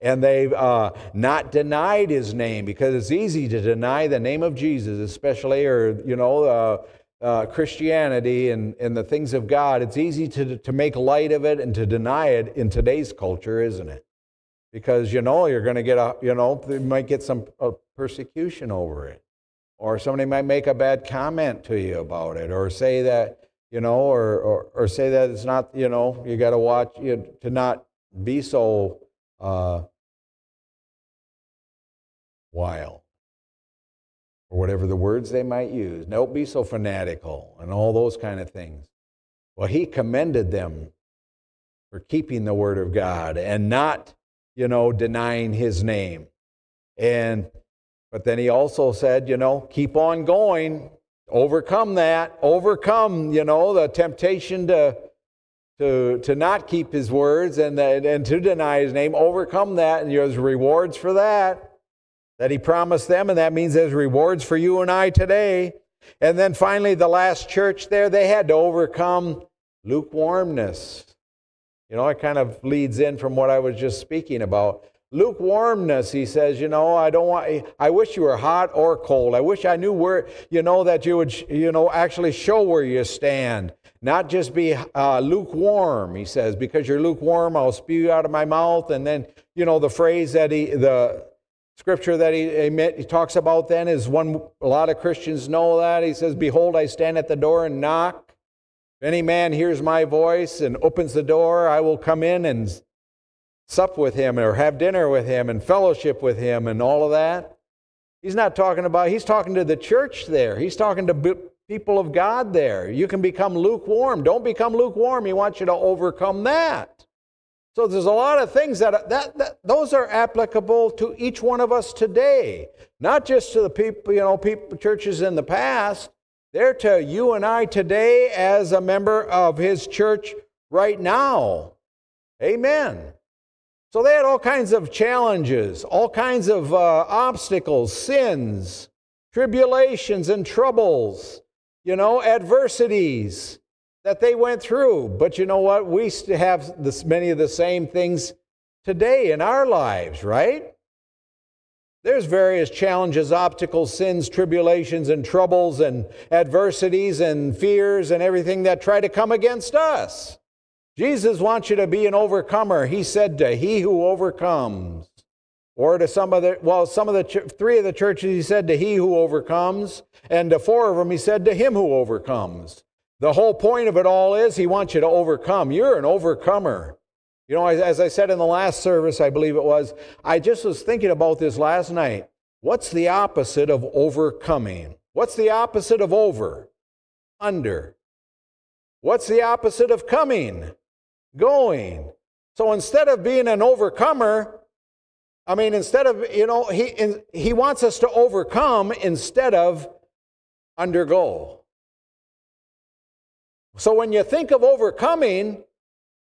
And they've uh, not denied his name because it's easy to deny the name of Jesus, especially, or, you know, uh, uh, Christianity and, and the things of God. It's easy to, to make light of it and to deny it in today's culture, isn't it? Because, you know, you're going to get a, you know, you might get some uh, persecution over it or somebody might make a bad comment to you about it, or say that, you know, or, or, or say that it's not, you know, you got to watch you to not be so uh, wild, or whatever the words they might use. Don't be so fanatical, and all those kind of things. Well, he commended them for keeping the word of God and not, you know, denying his name. And but then he also said, you know, keep on going, overcome that, overcome, you know, the temptation to, to, to not keep his words and, and to deny his name, overcome that, and there's rewards for that that he promised them, and that means there's rewards for you and I today. And then finally, the last church there, they had to overcome lukewarmness. You know, it kind of leads in from what I was just speaking about. Lukewarmness, he says, you know, I don't want, I wish you were hot or cold. I wish I knew where, you know, that you would, you know, actually show where you stand. Not just be uh, lukewarm, he says, because you're lukewarm, I'll spew you out of my mouth. And then, you know, the phrase that he, the scripture that he, he talks about then is one, a lot of Christians know that. He says, Behold, I stand at the door and knock. If any man hears my voice and opens the door, I will come in and sup with him or have dinner with him and fellowship with him and all of that. He's not talking about, he's talking to the church there. He's talking to people of God there. You can become lukewarm. Don't become lukewarm. He wants you to overcome that. So there's a lot of things that, that, that those are applicable to each one of us today, not just to the people, you know, people, churches in the past. They're to you and I today as a member of his church right now. Amen. So they had all kinds of challenges, all kinds of uh, obstacles, sins, tribulations, and troubles, you know, adversities that they went through. But you know what? We still have this, many of the same things today in our lives, right? There's various challenges, obstacles, sins, tribulations, and troubles, and adversities, and fears, and everything that try to come against us. Jesus wants you to be an overcomer. He said to he who overcomes. Or to some of the, well, some of the, three of the churches, he said to he who overcomes. And to four of them, he said to him who overcomes. The whole point of it all is he wants you to overcome. You're an overcomer. You know, as I said in the last service, I believe it was, I just was thinking about this last night. What's the opposite of overcoming? What's the opposite of over? Under. What's the opposite of coming? going. So instead of being an overcomer, I mean, instead of, you know, he, in, he wants us to overcome instead of undergo. So when you think of overcoming,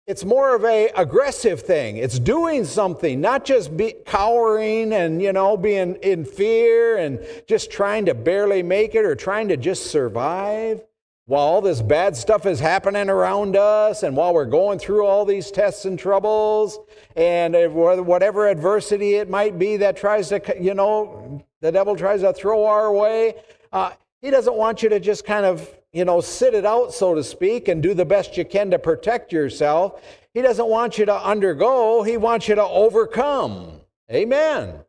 it's more of a aggressive thing. It's doing something, not just be cowering and, you know, being in fear and just trying to barely make it or trying to just survive while all this bad stuff is happening around us and while we're going through all these tests and troubles and whatever adversity it might be that tries to, you know, the devil tries to throw our way, uh, he doesn't want you to just kind of, you know, sit it out, so to speak, and do the best you can to protect yourself. He doesn't want you to undergo, he wants you to overcome. Amen.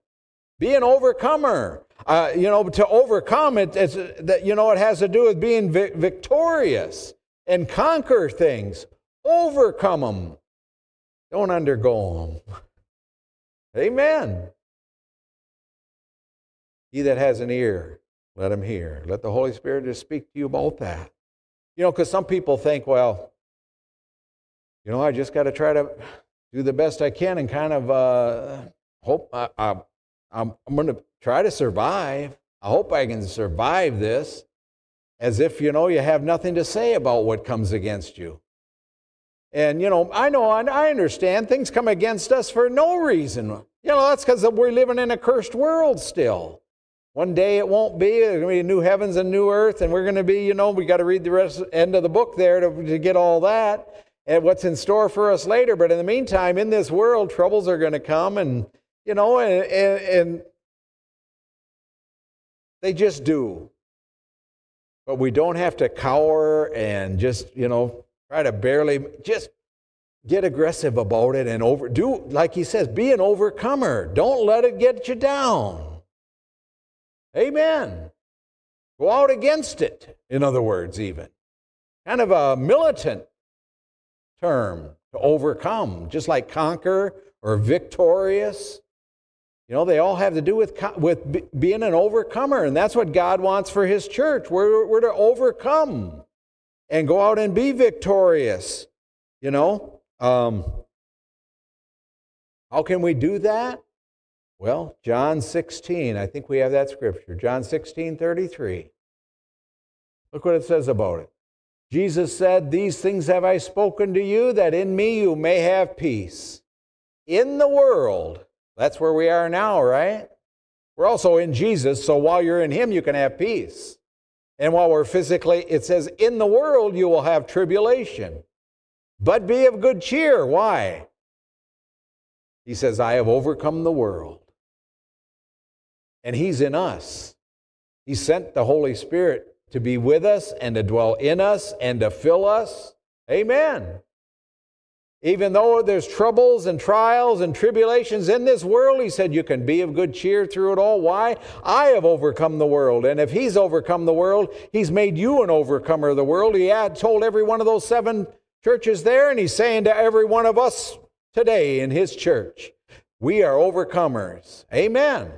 Be an overcomer. Uh, you know, to overcome it, it's, that, you know, it has to do with being vi- victorious and conquer things. Overcome them. Don't undergo them. Amen. He that has an ear, let him hear. Let the Holy Spirit just speak to you about that. You know, because some people think, well, you know, I just got to try to do the best I can and kind of uh, hope I, I, I'm, I'm going to try to survive. I hope I can survive this as if, you know, you have nothing to say about what comes against you. And, you know, I know, and I understand things come against us for no reason. You know, that's because we're living in a cursed world still. One day it won't be. There's going to be new heavens and new earth, and we're going to be, you know, we got to read the rest end of the book there to, to get all that and what's in store for us later. But in the meantime, in this world, troubles are going to come, and you know, and, and, and they just do. But we don't have to cower and just, you know, try to barely just get aggressive about it and over do like he says, be an overcomer. Don't let it get you down. Amen. Go out against it, in other words, even. Kind of a militant term to overcome, just like conquer or victorious. You know, they all have to do with, with being an overcomer, and that's what God wants for His church. We're, we're to overcome and go out and be victorious. You know, um, how can we do that? Well, John 16, I think we have that scripture. John 16, 33. Look what it says about it. Jesus said, These things have I spoken to you, that in me you may have peace. In the world, that's where we are now, right? We're also in Jesus, so while you're in Him, you can have peace. And while we're physically, it says, in the world you will have tribulation. But be of good cheer. Why? He says, I have overcome the world. And He's in us. He sent the Holy Spirit to be with us and to dwell in us and to fill us. Amen. Even though there's troubles and trials and tribulations in this world, he said, you can be of good cheer through it all. Why? I have overcome the world. And if he's overcome the world, he's made you an overcomer of the world. He had told every one of those seven churches there, and he's saying to every one of us today in his church, we are overcomers. Amen.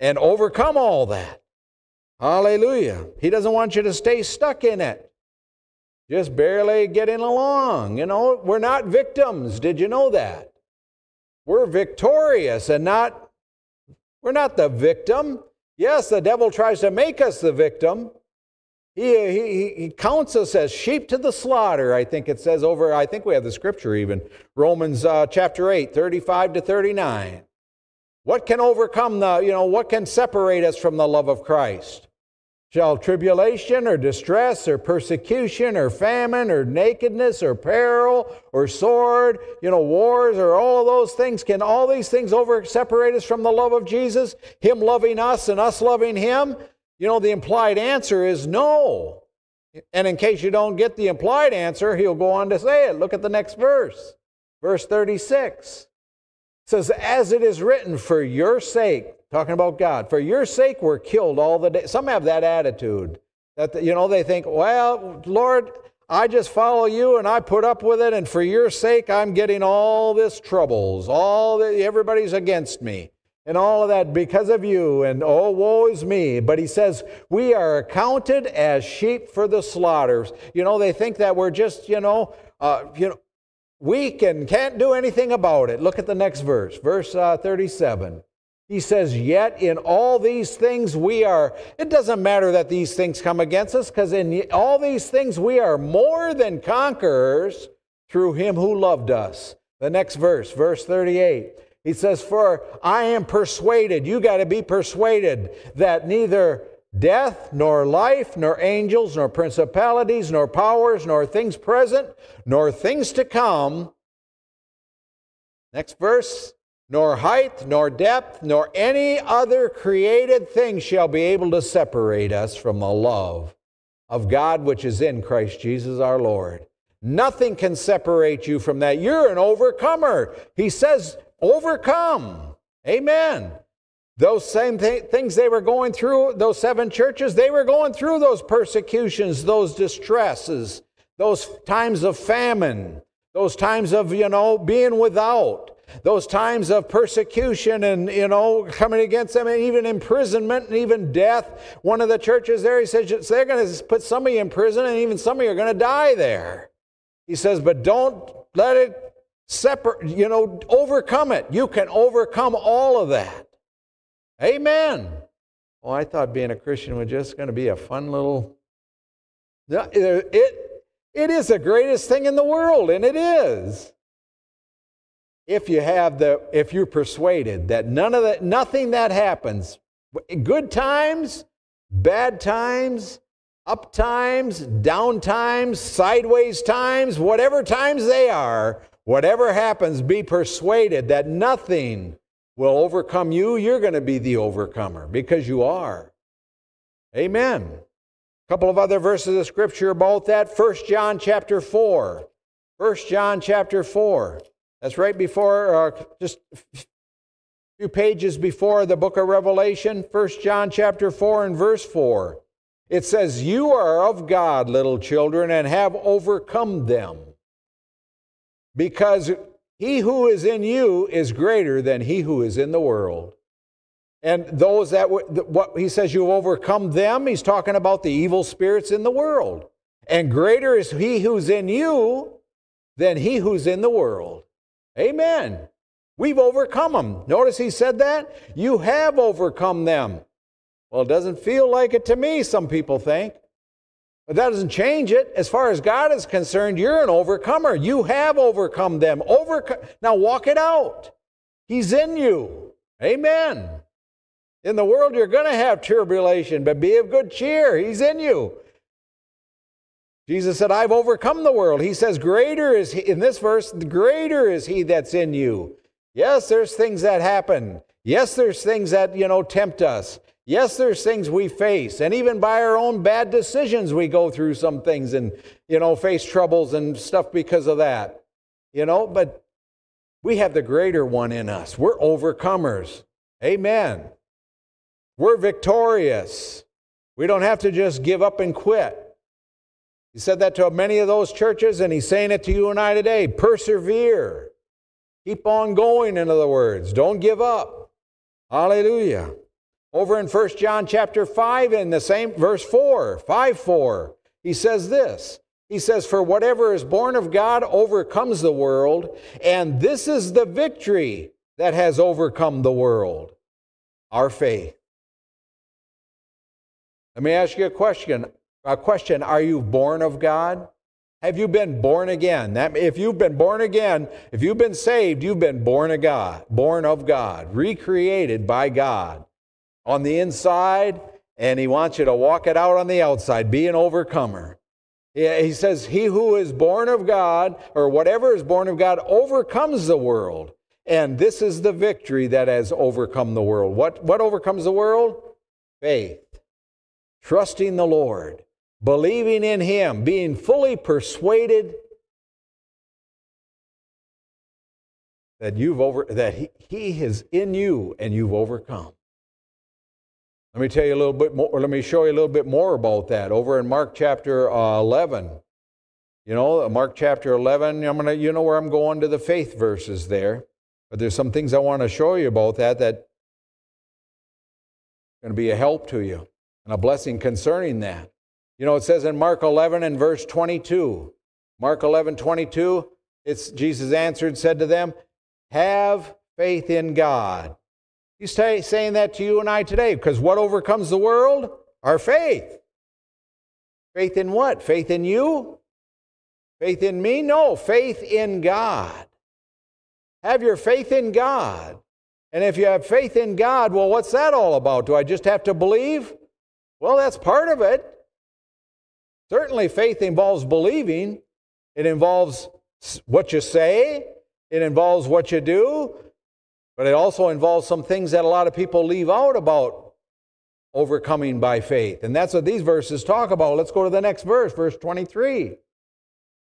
And overcome all that. Hallelujah. He doesn't want you to stay stuck in it just barely getting along. You know, we're not victims. Did you know that? We're victorious and not, we're not the victim. Yes, the devil tries to make us the victim. He, he, he counts us as sheep to the slaughter, I think it says over, I think we have the scripture even, Romans uh, chapter 8, 35 to 39. What can overcome the, you know, what can separate us from the love of Christ? Shall tribulation or distress or persecution or famine or nakedness or peril or sword, you know, wars or all of those things, can all these things over separate us from the love of Jesus? Him loving us and us loving Him? You know, the implied answer is no. And in case you don't get the implied answer, he'll go on to say it. Look at the next verse. Verse 36 it says, As it is written, for your sake, talking about God. For your sake, we're killed all the day. Some have that attitude that, you know, they think, well, Lord, I just follow you and I put up with it, and for your sake, I'm getting all this troubles. All the, everybody's against me, and all of that because of you. And oh, woe is me! But he says we are accounted as sheep for the slaughters. You know, they think that we're just, you know, uh, you know, weak and can't do anything about it. Look at the next verse, verse uh, 37. He says, Yet in all these things we are, it doesn't matter that these things come against us, because in all these things we are more than conquerors through him who loved us. The next verse, verse 38. He says, For I am persuaded, you got to be persuaded, that neither death, nor life, nor angels, nor principalities, nor powers, nor things present, nor things to come. Next verse nor height, nor depth, nor any other created thing shall be able to separate us from the love of God which is in Christ Jesus our Lord. Nothing can separate you from that. You're an overcomer. He says, overcome. Amen. Those same th- things they were going through, those seven churches, they were going through those persecutions, those distresses, those times of famine, those times of, you know, being without those times of persecution and, you know, coming against them, and even imprisonment and even death. One of the churches there, he says, they're going to put some of you in prison, and even some of you are going to die there. He says, but don't let it separate, you know, overcome it. You can overcome all of that. Amen. Well, I thought being a Christian was just going to be a fun little. It, it is the greatest thing in the world, and it is if you have the if you're persuaded that none of that nothing that happens good times bad times up times down times sideways times whatever times they are whatever happens be persuaded that nothing will overcome you you're going to be the overcomer because you are. Amen. A couple of other verses of scripture about that. First john chapter 4 First john chapter 4 that's right before, uh, just a few pages before the book of Revelation, 1 John chapter 4 and verse 4. It says, You are of God, little children, and have overcome them. Because he who is in you is greater than he who is in the world. And those that, what he says, you've overcome them, he's talking about the evil spirits in the world. And greater is he who's in you than he who's in the world. Amen. We've overcome them. Notice he said that? You have overcome them. Well, it doesn't feel like it to me, some people think. But that doesn't change it. As far as God is concerned, you're an overcomer. You have overcome them. Overco- now walk it out. He's in you. Amen. In the world, you're going to have tribulation, but be of good cheer. He's in you. Jesus said, I've overcome the world. He says, Greater is he, in this verse, greater is he that's in you. Yes, there's things that happen. Yes, there's things that, you know, tempt us. Yes, there's things we face. And even by our own bad decisions, we go through some things and, you know, face troubles and stuff because of that. You know, but we have the greater one in us. We're overcomers. Amen. We're victorious. We don't have to just give up and quit. He said that to many of those churches, and he's saying it to you and I today. Persevere. Keep on going, in other words. Don't give up. Hallelujah. Over in 1 John chapter 5, in the same verse 4, 5 4, he says this. He says, For whatever is born of God overcomes the world, and this is the victory that has overcome the world our faith. Let me ask you a question a question Are you born of God? Have you been born again? That, if you've been born again, if you've been saved, you've been born of God, born of God, recreated by God on the inside, and He wants you to walk it out on the outside, be an overcomer. He says, He who is born of God, or whatever is born of God, overcomes the world. And this is the victory that has overcome the world. What, what overcomes the world? Faith. Trusting the Lord believing in Him, being fully persuaded that you've over that he, he is in you and you've overcome. Let me tell you a little bit more, let me show you a little bit more about that over in Mark chapter uh, 11. You know, Mark chapter 11, I'm gonna, you know where I'm going to the faith verses there. But there's some things I want to show you about that that are going to be a help to you and a blessing concerning that. You know, it says in Mark 11 and verse 22, Mark 11, 22, it's Jesus answered, said to them, Have faith in God. He's t- saying that to you and I today because what overcomes the world? Our faith. Faith in what? Faith in you? Faith in me? No, faith in God. Have your faith in God. And if you have faith in God, well, what's that all about? Do I just have to believe? Well, that's part of it. Certainly, faith involves believing, it involves what you say, it involves what you do, but it also involves some things that a lot of people leave out about overcoming by faith. And that's what these verses talk about. Let's go to the next verse, verse 23.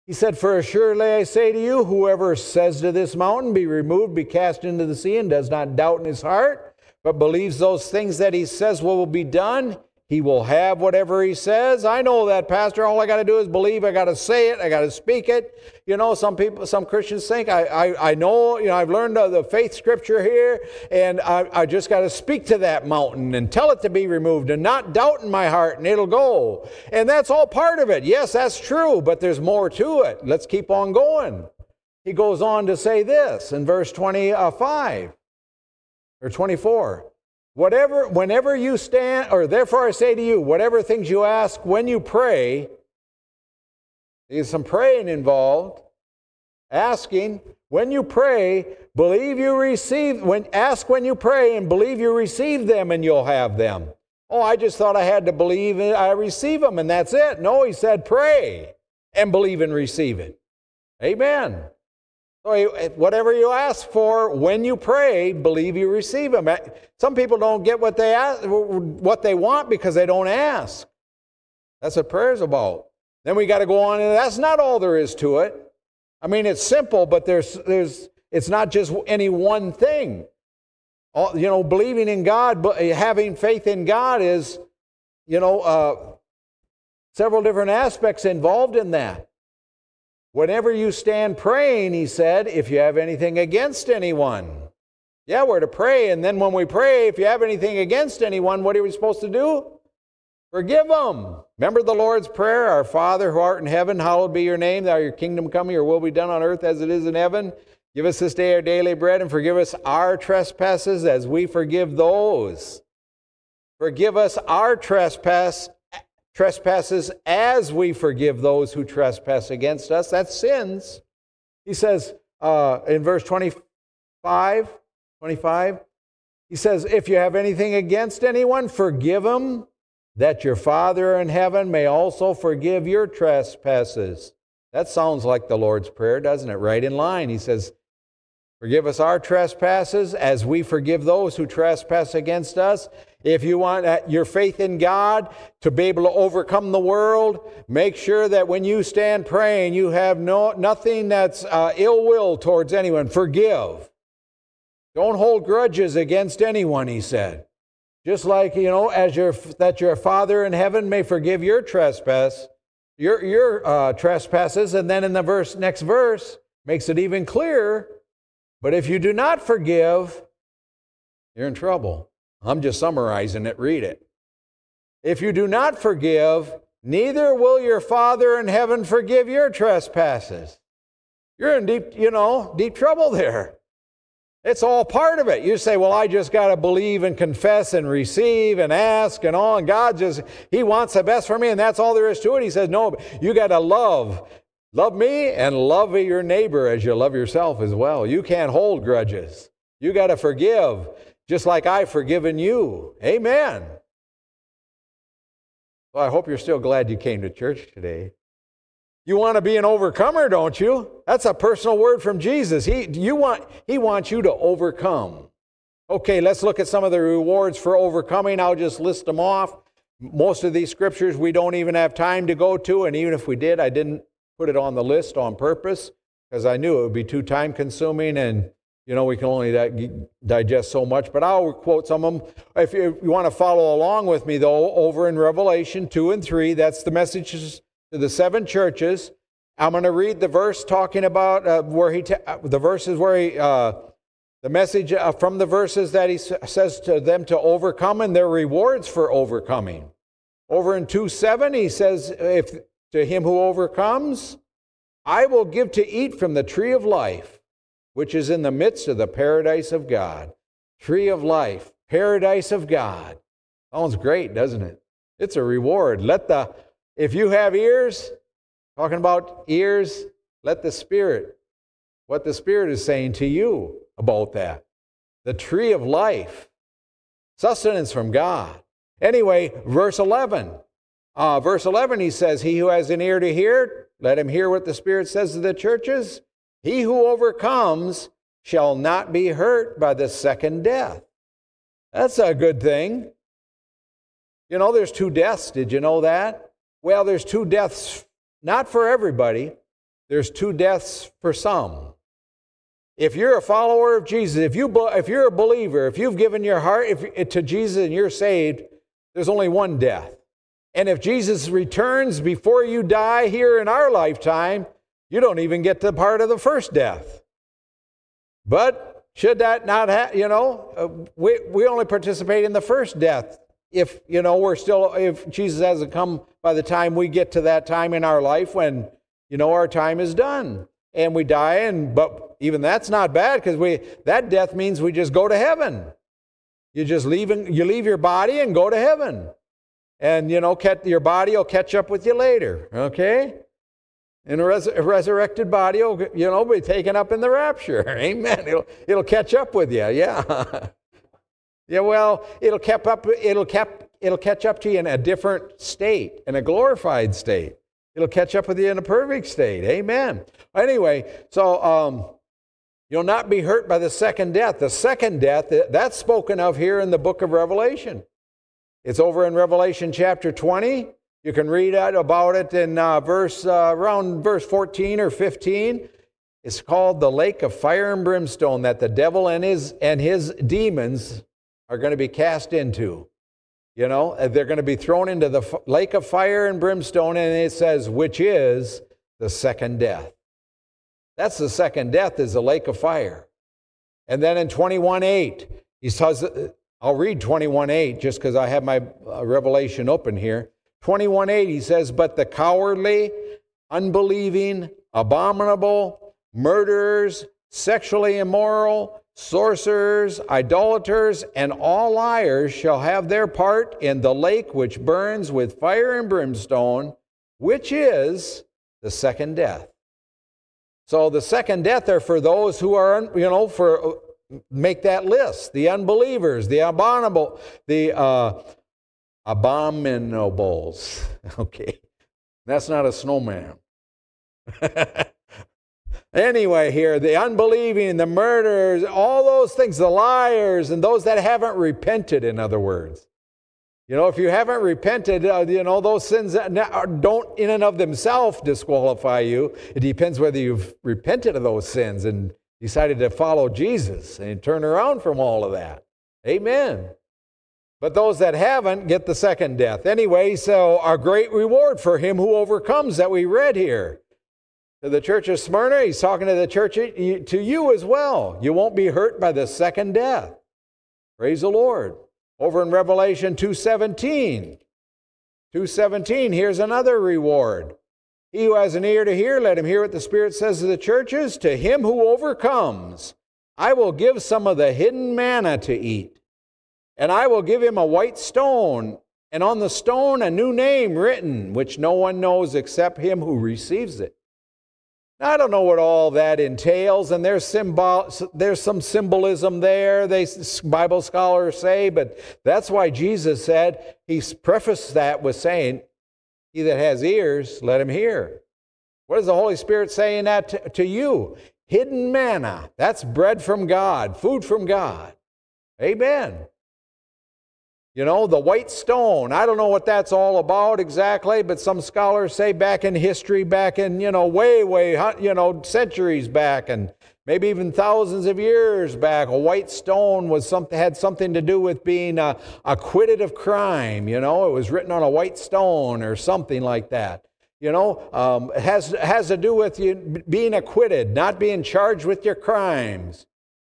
He said, For assuredly I say to you, whoever says to this mountain, Be removed, be cast into the sea, and does not doubt in his heart, but believes those things that he says will be done, he will have whatever he says. I know that, Pastor. All I got to do is believe. I got to say it. I got to speak it. You know, some people, some Christians think, I, I, I know, you know, I've learned the faith scripture here, and I, I just got to speak to that mountain and tell it to be removed and not doubt in my heart, and it'll go. And that's all part of it. Yes, that's true, but there's more to it. Let's keep on going. He goes on to say this in verse 25 uh, or 24. Whatever, whenever you stand, or therefore I say to you, whatever things you ask when you pray, there's some praying involved. Asking, when you pray, believe you receive, when, ask when you pray and believe you receive them and you'll have them. Oh, I just thought I had to believe and I receive them and that's it. No, he said pray and believe and receive it. Amen. So eh, whatever you ask for when you pray, believe you receive them. Eh, some people don't get what they ask, what they want because they don't ask. That's what prayer is about. Then we got to go on, and that's not all there is to it. I mean, it's simple, but there's there's it's not just any one thing. All, you know, believing in God, but eh, having faith in God is, you know, uh, several different aspects involved in that. Whenever you stand praying, he said, if you have anything against anyone. Yeah, we're to pray. And then when we pray, if you have anything against anyone, what are we supposed to do? Forgive them. Remember the Lord's Prayer Our Father who art in heaven, hallowed be your name. Thy your kingdom come, your will be done on earth as it is in heaven. Give us this day our daily bread and forgive us our trespasses as we forgive those. Forgive us our trespass trespasses as we forgive those who trespass against us. That's sins. He says uh, in verse 25, 25, he says, if you have anything against anyone, forgive them that your Father in heaven may also forgive your trespasses. That sounds like the Lord's Prayer, doesn't it? Right in line. He says, Forgive us our trespasses as we forgive those who trespass against us. If you want your faith in God to be able to overcome the world, make sure that when you stand praying, you have no, nothing that's uh, ill will towards anyone. Forgive. Don't hold grudges against anyone, he said. Just like, you know, as your, that your Father in heaven may forgive your trespass, your, your uh, trespasses. And then in the verse, next verse, makes it even clearer but if you do not forgive, you're in trouble. I'm just summarizing it. Read it. If you do not forgive, neither will your Father in heaven forgive your trespasses. You're in deep, you know, deep trouble there. It's all part of it. You say, well, I just got to believe and confess and receive and ask and all. And God just, He wants the best for me, and that's all there is to it. He says, no, you got to love Love me and love your neighbor as you love yourself as well. You can't hold grudges. You got to forgive, just like I've forgiven you. Amen. Well, I hope you're still glad you came to church today. You want to be an overcomer, don't you? That's a personal word from Jesus. He, you want, he wants you to overcome. Okay, let's look at some of the rewards for overcoming. I'll just list them off. Most of these scriptures we don't even have time to go to, and even if we did, I didn't put it on the list on purpose because I knew it would be too time consuming and you know we can only di- digest so much but I'll quote some of them if you, want to follow along with me though over in Revelation 2 and 3 that's the messages to the seven churches. I'm going to read the verse talking about uh, where he ta- the verses where he uh, the message uh, from the verses that he says to them to overcome and their rewards for overcoming. Over in 2 7 he says if to him who overcomes, I will give to eat from the tree of life, which is in the midst of the paradise of God. Tree of life, paradise of God. Sounds great, doesn't it? It's a reward. Let the, if you have ears, talking about ears, let the Spirit, what the Spirit is saying to you about that. The tree of life, sustenance from God. Anyway, verse 11 uh, verse 11, he says, He who has an ear to hear, let him hear what the Spirit says to the churches. He who overcomes shall not be hurt by the second death. That's a good thing. You know, there's two deaths. Did you know that? Well, there's two deaths, not for everybody, there's two deaths for some. If you're a follower of Jesus, if, you, if you're a believer, if you've given your heart if, to Jesus and you're saved, there's only one death. And if Jesus returns before you die here in our lifetime, you don't even get to part of the first death. But should that not happen, you know, uh, we, we only participate in the first death. If, you know, we're still, if Jesus hasn't come by the time we get to that time in our life when, you know, our time is done and we die and, but even that's not bad because we, that death means we just go to heaven. You just leave, you leave your body and go to heaven and you know your body will catch up with you later okay and a, res- a resurrected body will you know be taken up in the rapture. Amen. It'll, it'll catch up with you yeah. Yeah well it'll keep up it'll kept it'll catch up to you in a different state in a glorified state. It'll catch up with you in a perfect state. Amen. Anyway so um, you'll not be hurt by the second death. The second death that's spoken of here in the book of revelation. It's over in Revelation chapter 20. You can read about it in uh, verse uh, around verse 14 or 15. It's called the lake of fire and brimstone that the devil and his and his demons are going to be cast into. You know, uh, they're going to be thrown into the f- lake of fire and brimstone, and it says, which is the second death. That's the second death, is the lake of fire. And then in 21 8, he says, I'll read 21:8 just because I have my uh, revelation open here. 21:8 he says, "But the cowardly, unbelieving, abominable, murderers, sexually immoral, sorcerers, idolaters, and all liars shall have their part in the lake which burns with fire and brimstone, which is the second death." So the second death are for those who are, you know, for make that list the unbelievers, the abominable, the uh, abominables. Okay. That's not a snowman. anyway, here, the unbelieving, the murderers, all those things, the liars, and those that haven't repented, in other words. You know, if you haven't repented, uh, you know, those sins don't in and of themselves disqualify you. It depends whether you've repented of those sins and decided to follow Jesus and turn around from all of that. Amen. But those that haven't get the second death. Anyway, so our great reward for him who overcomes that we read here. To the church of Smyrna, he's talking to the church to you as well. You won't be hurt by the second death. Praise the Lord. Over in Revelation 2:17. 2:17, here's another reward. He who has an ear to hear, let him hear what the Spirit says to the churches. To him who overcomes, I will give some of the hidden manna to eat. And I will give him a white stone, and on the stone a new name written, which no one knows except him who receives it. Now, I don't know what all that entails, and there's, symbol, there's some symbolism there, they Bible scholars say, but that's why Jesus said, he prefaced that with saying, He that has ears, let him hear. What is the Holy Spirit saying that to, to you? Hidden manna, that's bread from God, food from God. Amen. You know, the white stone, I don't know what that's all about exactly, but some scholars say back in history, back in, you know, way, way, you know, centuries back and maybe even thousands of years back, a white stone was something, had something to do with being uh, acquitted of crime. You know, it was written on a white stone or something like that. You know, um, it has, has to do with you being acquitted, not being charged with your crimes,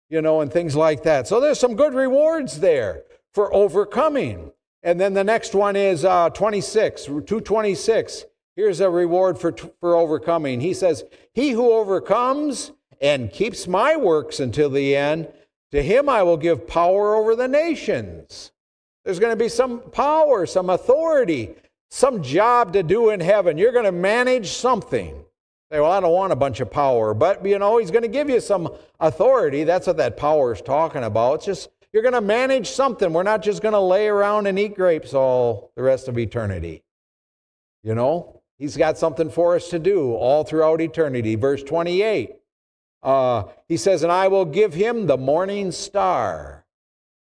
you know, and things like that. So there's some good rewards there for overcoming. And then the next one is uh, 26, 226. Here's a reward for, for overcoming. He says, He who overcomes and keeps my works until the end, to him I will give power over the nations. There's going to be some power, some authority, some job to do in heaven. You're going to manage something. Say, well, I don't want a bunch of power, but you know, he's going to give you some authority. That's what that power is talking about. It's just you're going to manage something. We're not just going to lay around and eat grapes all the rest of eternity. You know, He's got something for us to do all throughout eternity. Verse 28, uh, He says, And I will give him the morning star.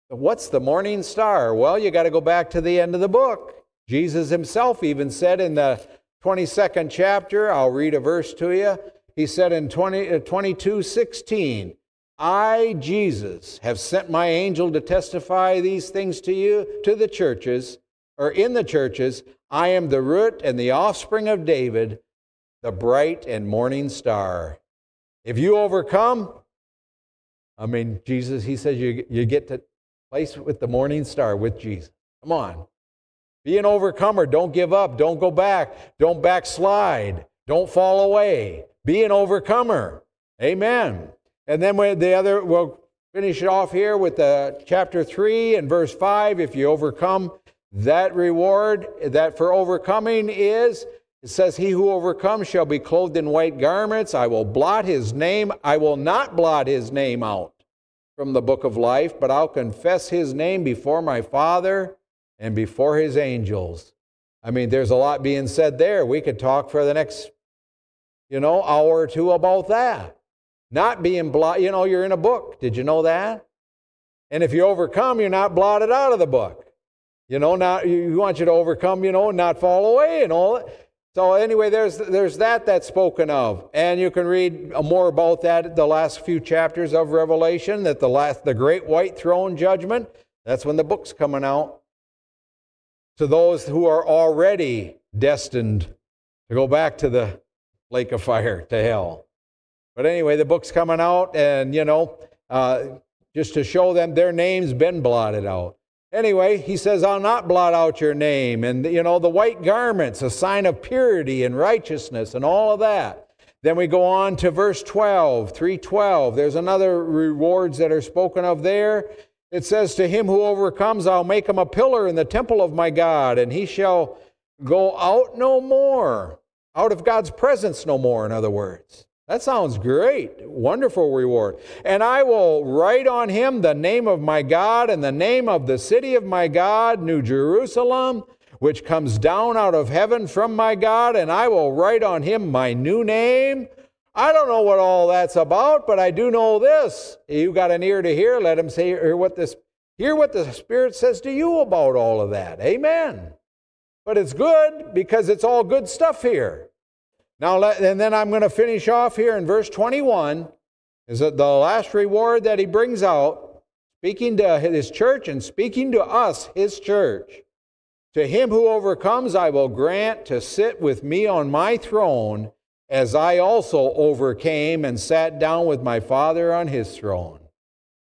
What's the morning star? Well, you got to go back to the end of the book. Jesus himself even said in the 22nd chapter, I'll read a verse to you. He said in 20, uh, 22 16, I, Jesus, have sent my angel to testify these things to you, to the churches, or in the churches. I am the root and the offspring of David, the bright and morning star. If you overcome, I mean, Jesus, he says you, you get to place with the morning star with Jesus. Come on. Be an overcomer. Don't give up. Don't go back. Don't backslide. Don't fall away. Be an overcomer. Amen. And then the other, we'll finish it off here with the chapter 3 and verse 5. If you overcome, that reward that for overcoming is, it says, He who overcomes shall be clothed in white garments. I will blot his name. I will not blot his name out from the book of life, but I'll confess his name before my Father and before his angels. I mean, there's a lot being said there. We could talk for the next, you know, hour or two about that. Not being blot, you know, you're in a book. Did you know that? And if you overcome, you're not blotted out of the book. You know, not you want you to overcome, you know, and not fall away and all that. So anyway, there's there's that that's spoken of, and you can read more about that the last few chapters of Revelation. That the last the great white throne judgment. That's when the book's coming out. To those who are already destined to go back to the lake of fire, to hell. But anyway, the book's coming out, and you know, uh, just to show them their name's been blotted out. Anyway, he says, I'll not blot out your name. And, you know, the white garments, a sign of purity and righteousness and all of that. Then we go on to verse 12, 312. There's another rewards that are spoken of there. It says, To him who overcomes, I'll make him a pillar in the temple of my God, and he shall go out no more, out of God's presence no more, in other words. That sounds great. Wonderful reward. And I will write on him the name of my God and the name of the city of my God, New Jerusalem, which comes down out of heaven from my God, and I will write on him my new name. I don't know what all that's about, but I do know this. You got an ear to hear, let him say hear what this hear what the Spirit says to you about all of that. Amen. But it's good because it's all good stuff here. Now, and then I'm going to finish off here in verse 21. Is that the last reward that he brings out, speaking to his church and speaking to us, his church. To him who overcomes, I will grant to sit with me on my throne, as I also overcame and sat down with my Father on his throne.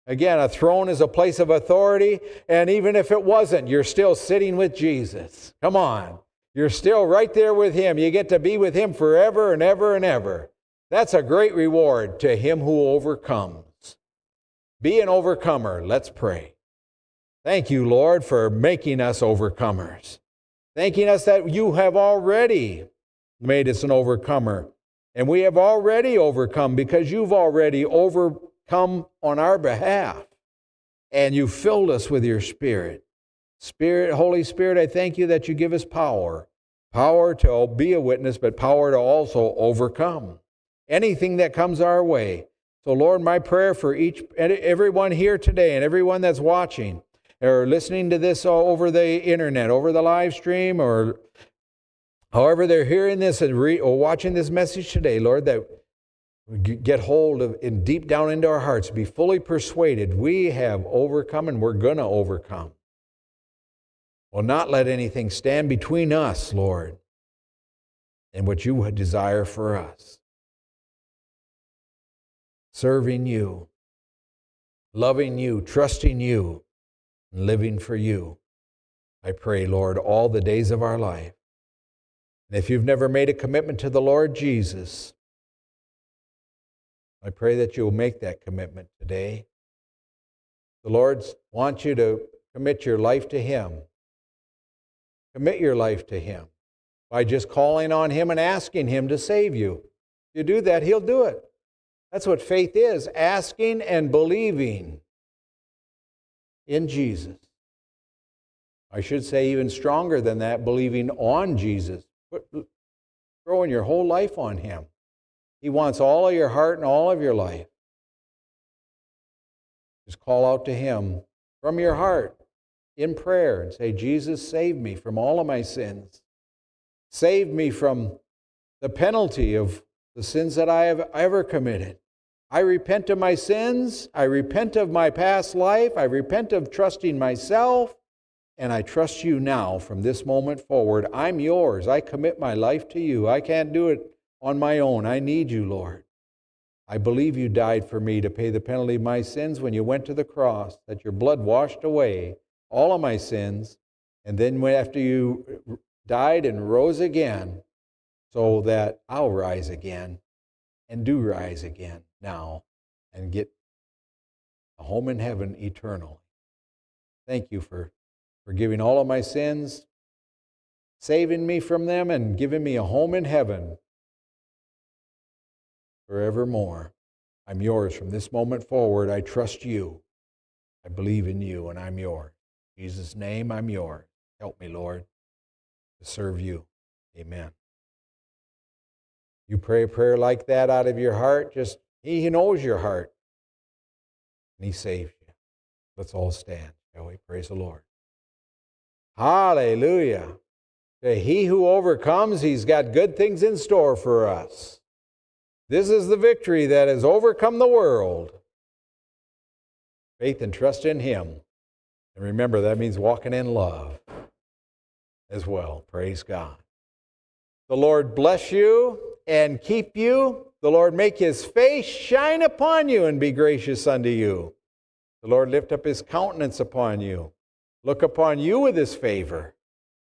Again, a throne is a place of authority, and even if it wasn't, you're still sitting with Jesus. Come on. You're still right there with Him. You get to be with Him forever and ever and ever. That's a great reward to him who overcomes. Be an overcomer. Let's pray. Thank you, Lord, for making us overcomers. Thanking us that you have already made us an overcomer. And we have already overcome because you've already overcome on our behalf. And you filled us with your Spirit. Spirit, Holy Spirit, I thank you that you give us power power to be a witness, but power to also overcome anything that comes our way. So, Lord, my prayer for each and everyone here today and everyone that's watching or listening to this over the internet, over the live stream, or however they're hearing this and re, or watching this message today, Lord, that get hold of and deep down into our hearts, be fully persuaded we have overcome and we're going to overcome. Will not let anything stand between us, Lord, and what you would desire for us. Serving you, loving you, trusting you, and living for you. I pray, Lord, all the days of our life. And if you've never made a commitment to the Lord Jesus, I pray that you'll make that commitment today. The Lord wants you to commit your life to Him. Commit your life to Him by just calling on Him and asking Him to save you. If you do that, He'll do it. That's what faith is asking and believing in Jesus. I should say, even stronger than that, believing on Jesus. Throwing your whole life on Him. He wants all of your heart and all of your life. Just call out to Him from your heart in prayer and say, Jesus, save me from all of my sins. Save me from the penalty of the sins that I have ever committed. I repent of my sins. I repent of my past life. I repent of trusting myself. And I trust you now from this moment forward. I'm yours. I commit my life to you. I can't do it on my own. I need you, Lord. I believe you died for me to pay the penalty of my sins when you went to the cross, that your blood washed away all of my sins. And then after you uh, died and rose again, so that I'll rise again and do rise again now and get a home in heaven eternally. Thank you for forgiving all of my sins, saving me from them, and giving me a home in heaven forevermore. I'm yours from this moment forward. I trust you. I believe in you, and I'm yours. Jesus' name, I'm yours. Help me, Lord, to serve you. Amen. You pray a prayer like that out of your heart, just He knows your heart. And He saves you. Let's all stand, shall we? Praise the Lord. Hallelujah. He who overcomes, he's got good things in store for us. This is the victory that has overcome the world. Faith and trust in Him. And remember, that means walking in love as well. Praise God. The Lord bless you and keep you. The Lord make his face shine upon you and be gracious unto you. The Lord lift up his countenance upon you, look upon you with his favor,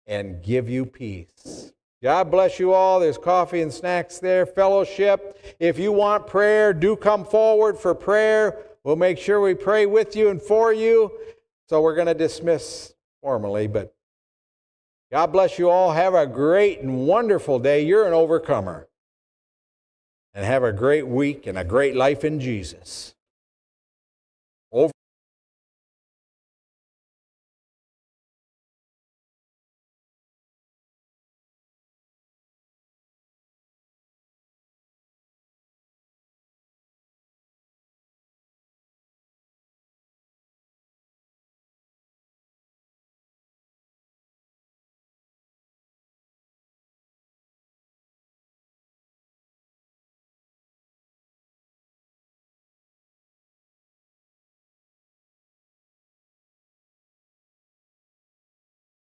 and give you peace. God bless you all. There's coffee and snacks there, fellowship. If you want prayer, do come forward for prayer. We'll make sure we pray with you and for you. So we're going to dismiss formally, but God bless you all. Have a great and wonderful day. You're an overcomer. and have a great week and a great life in Jesus.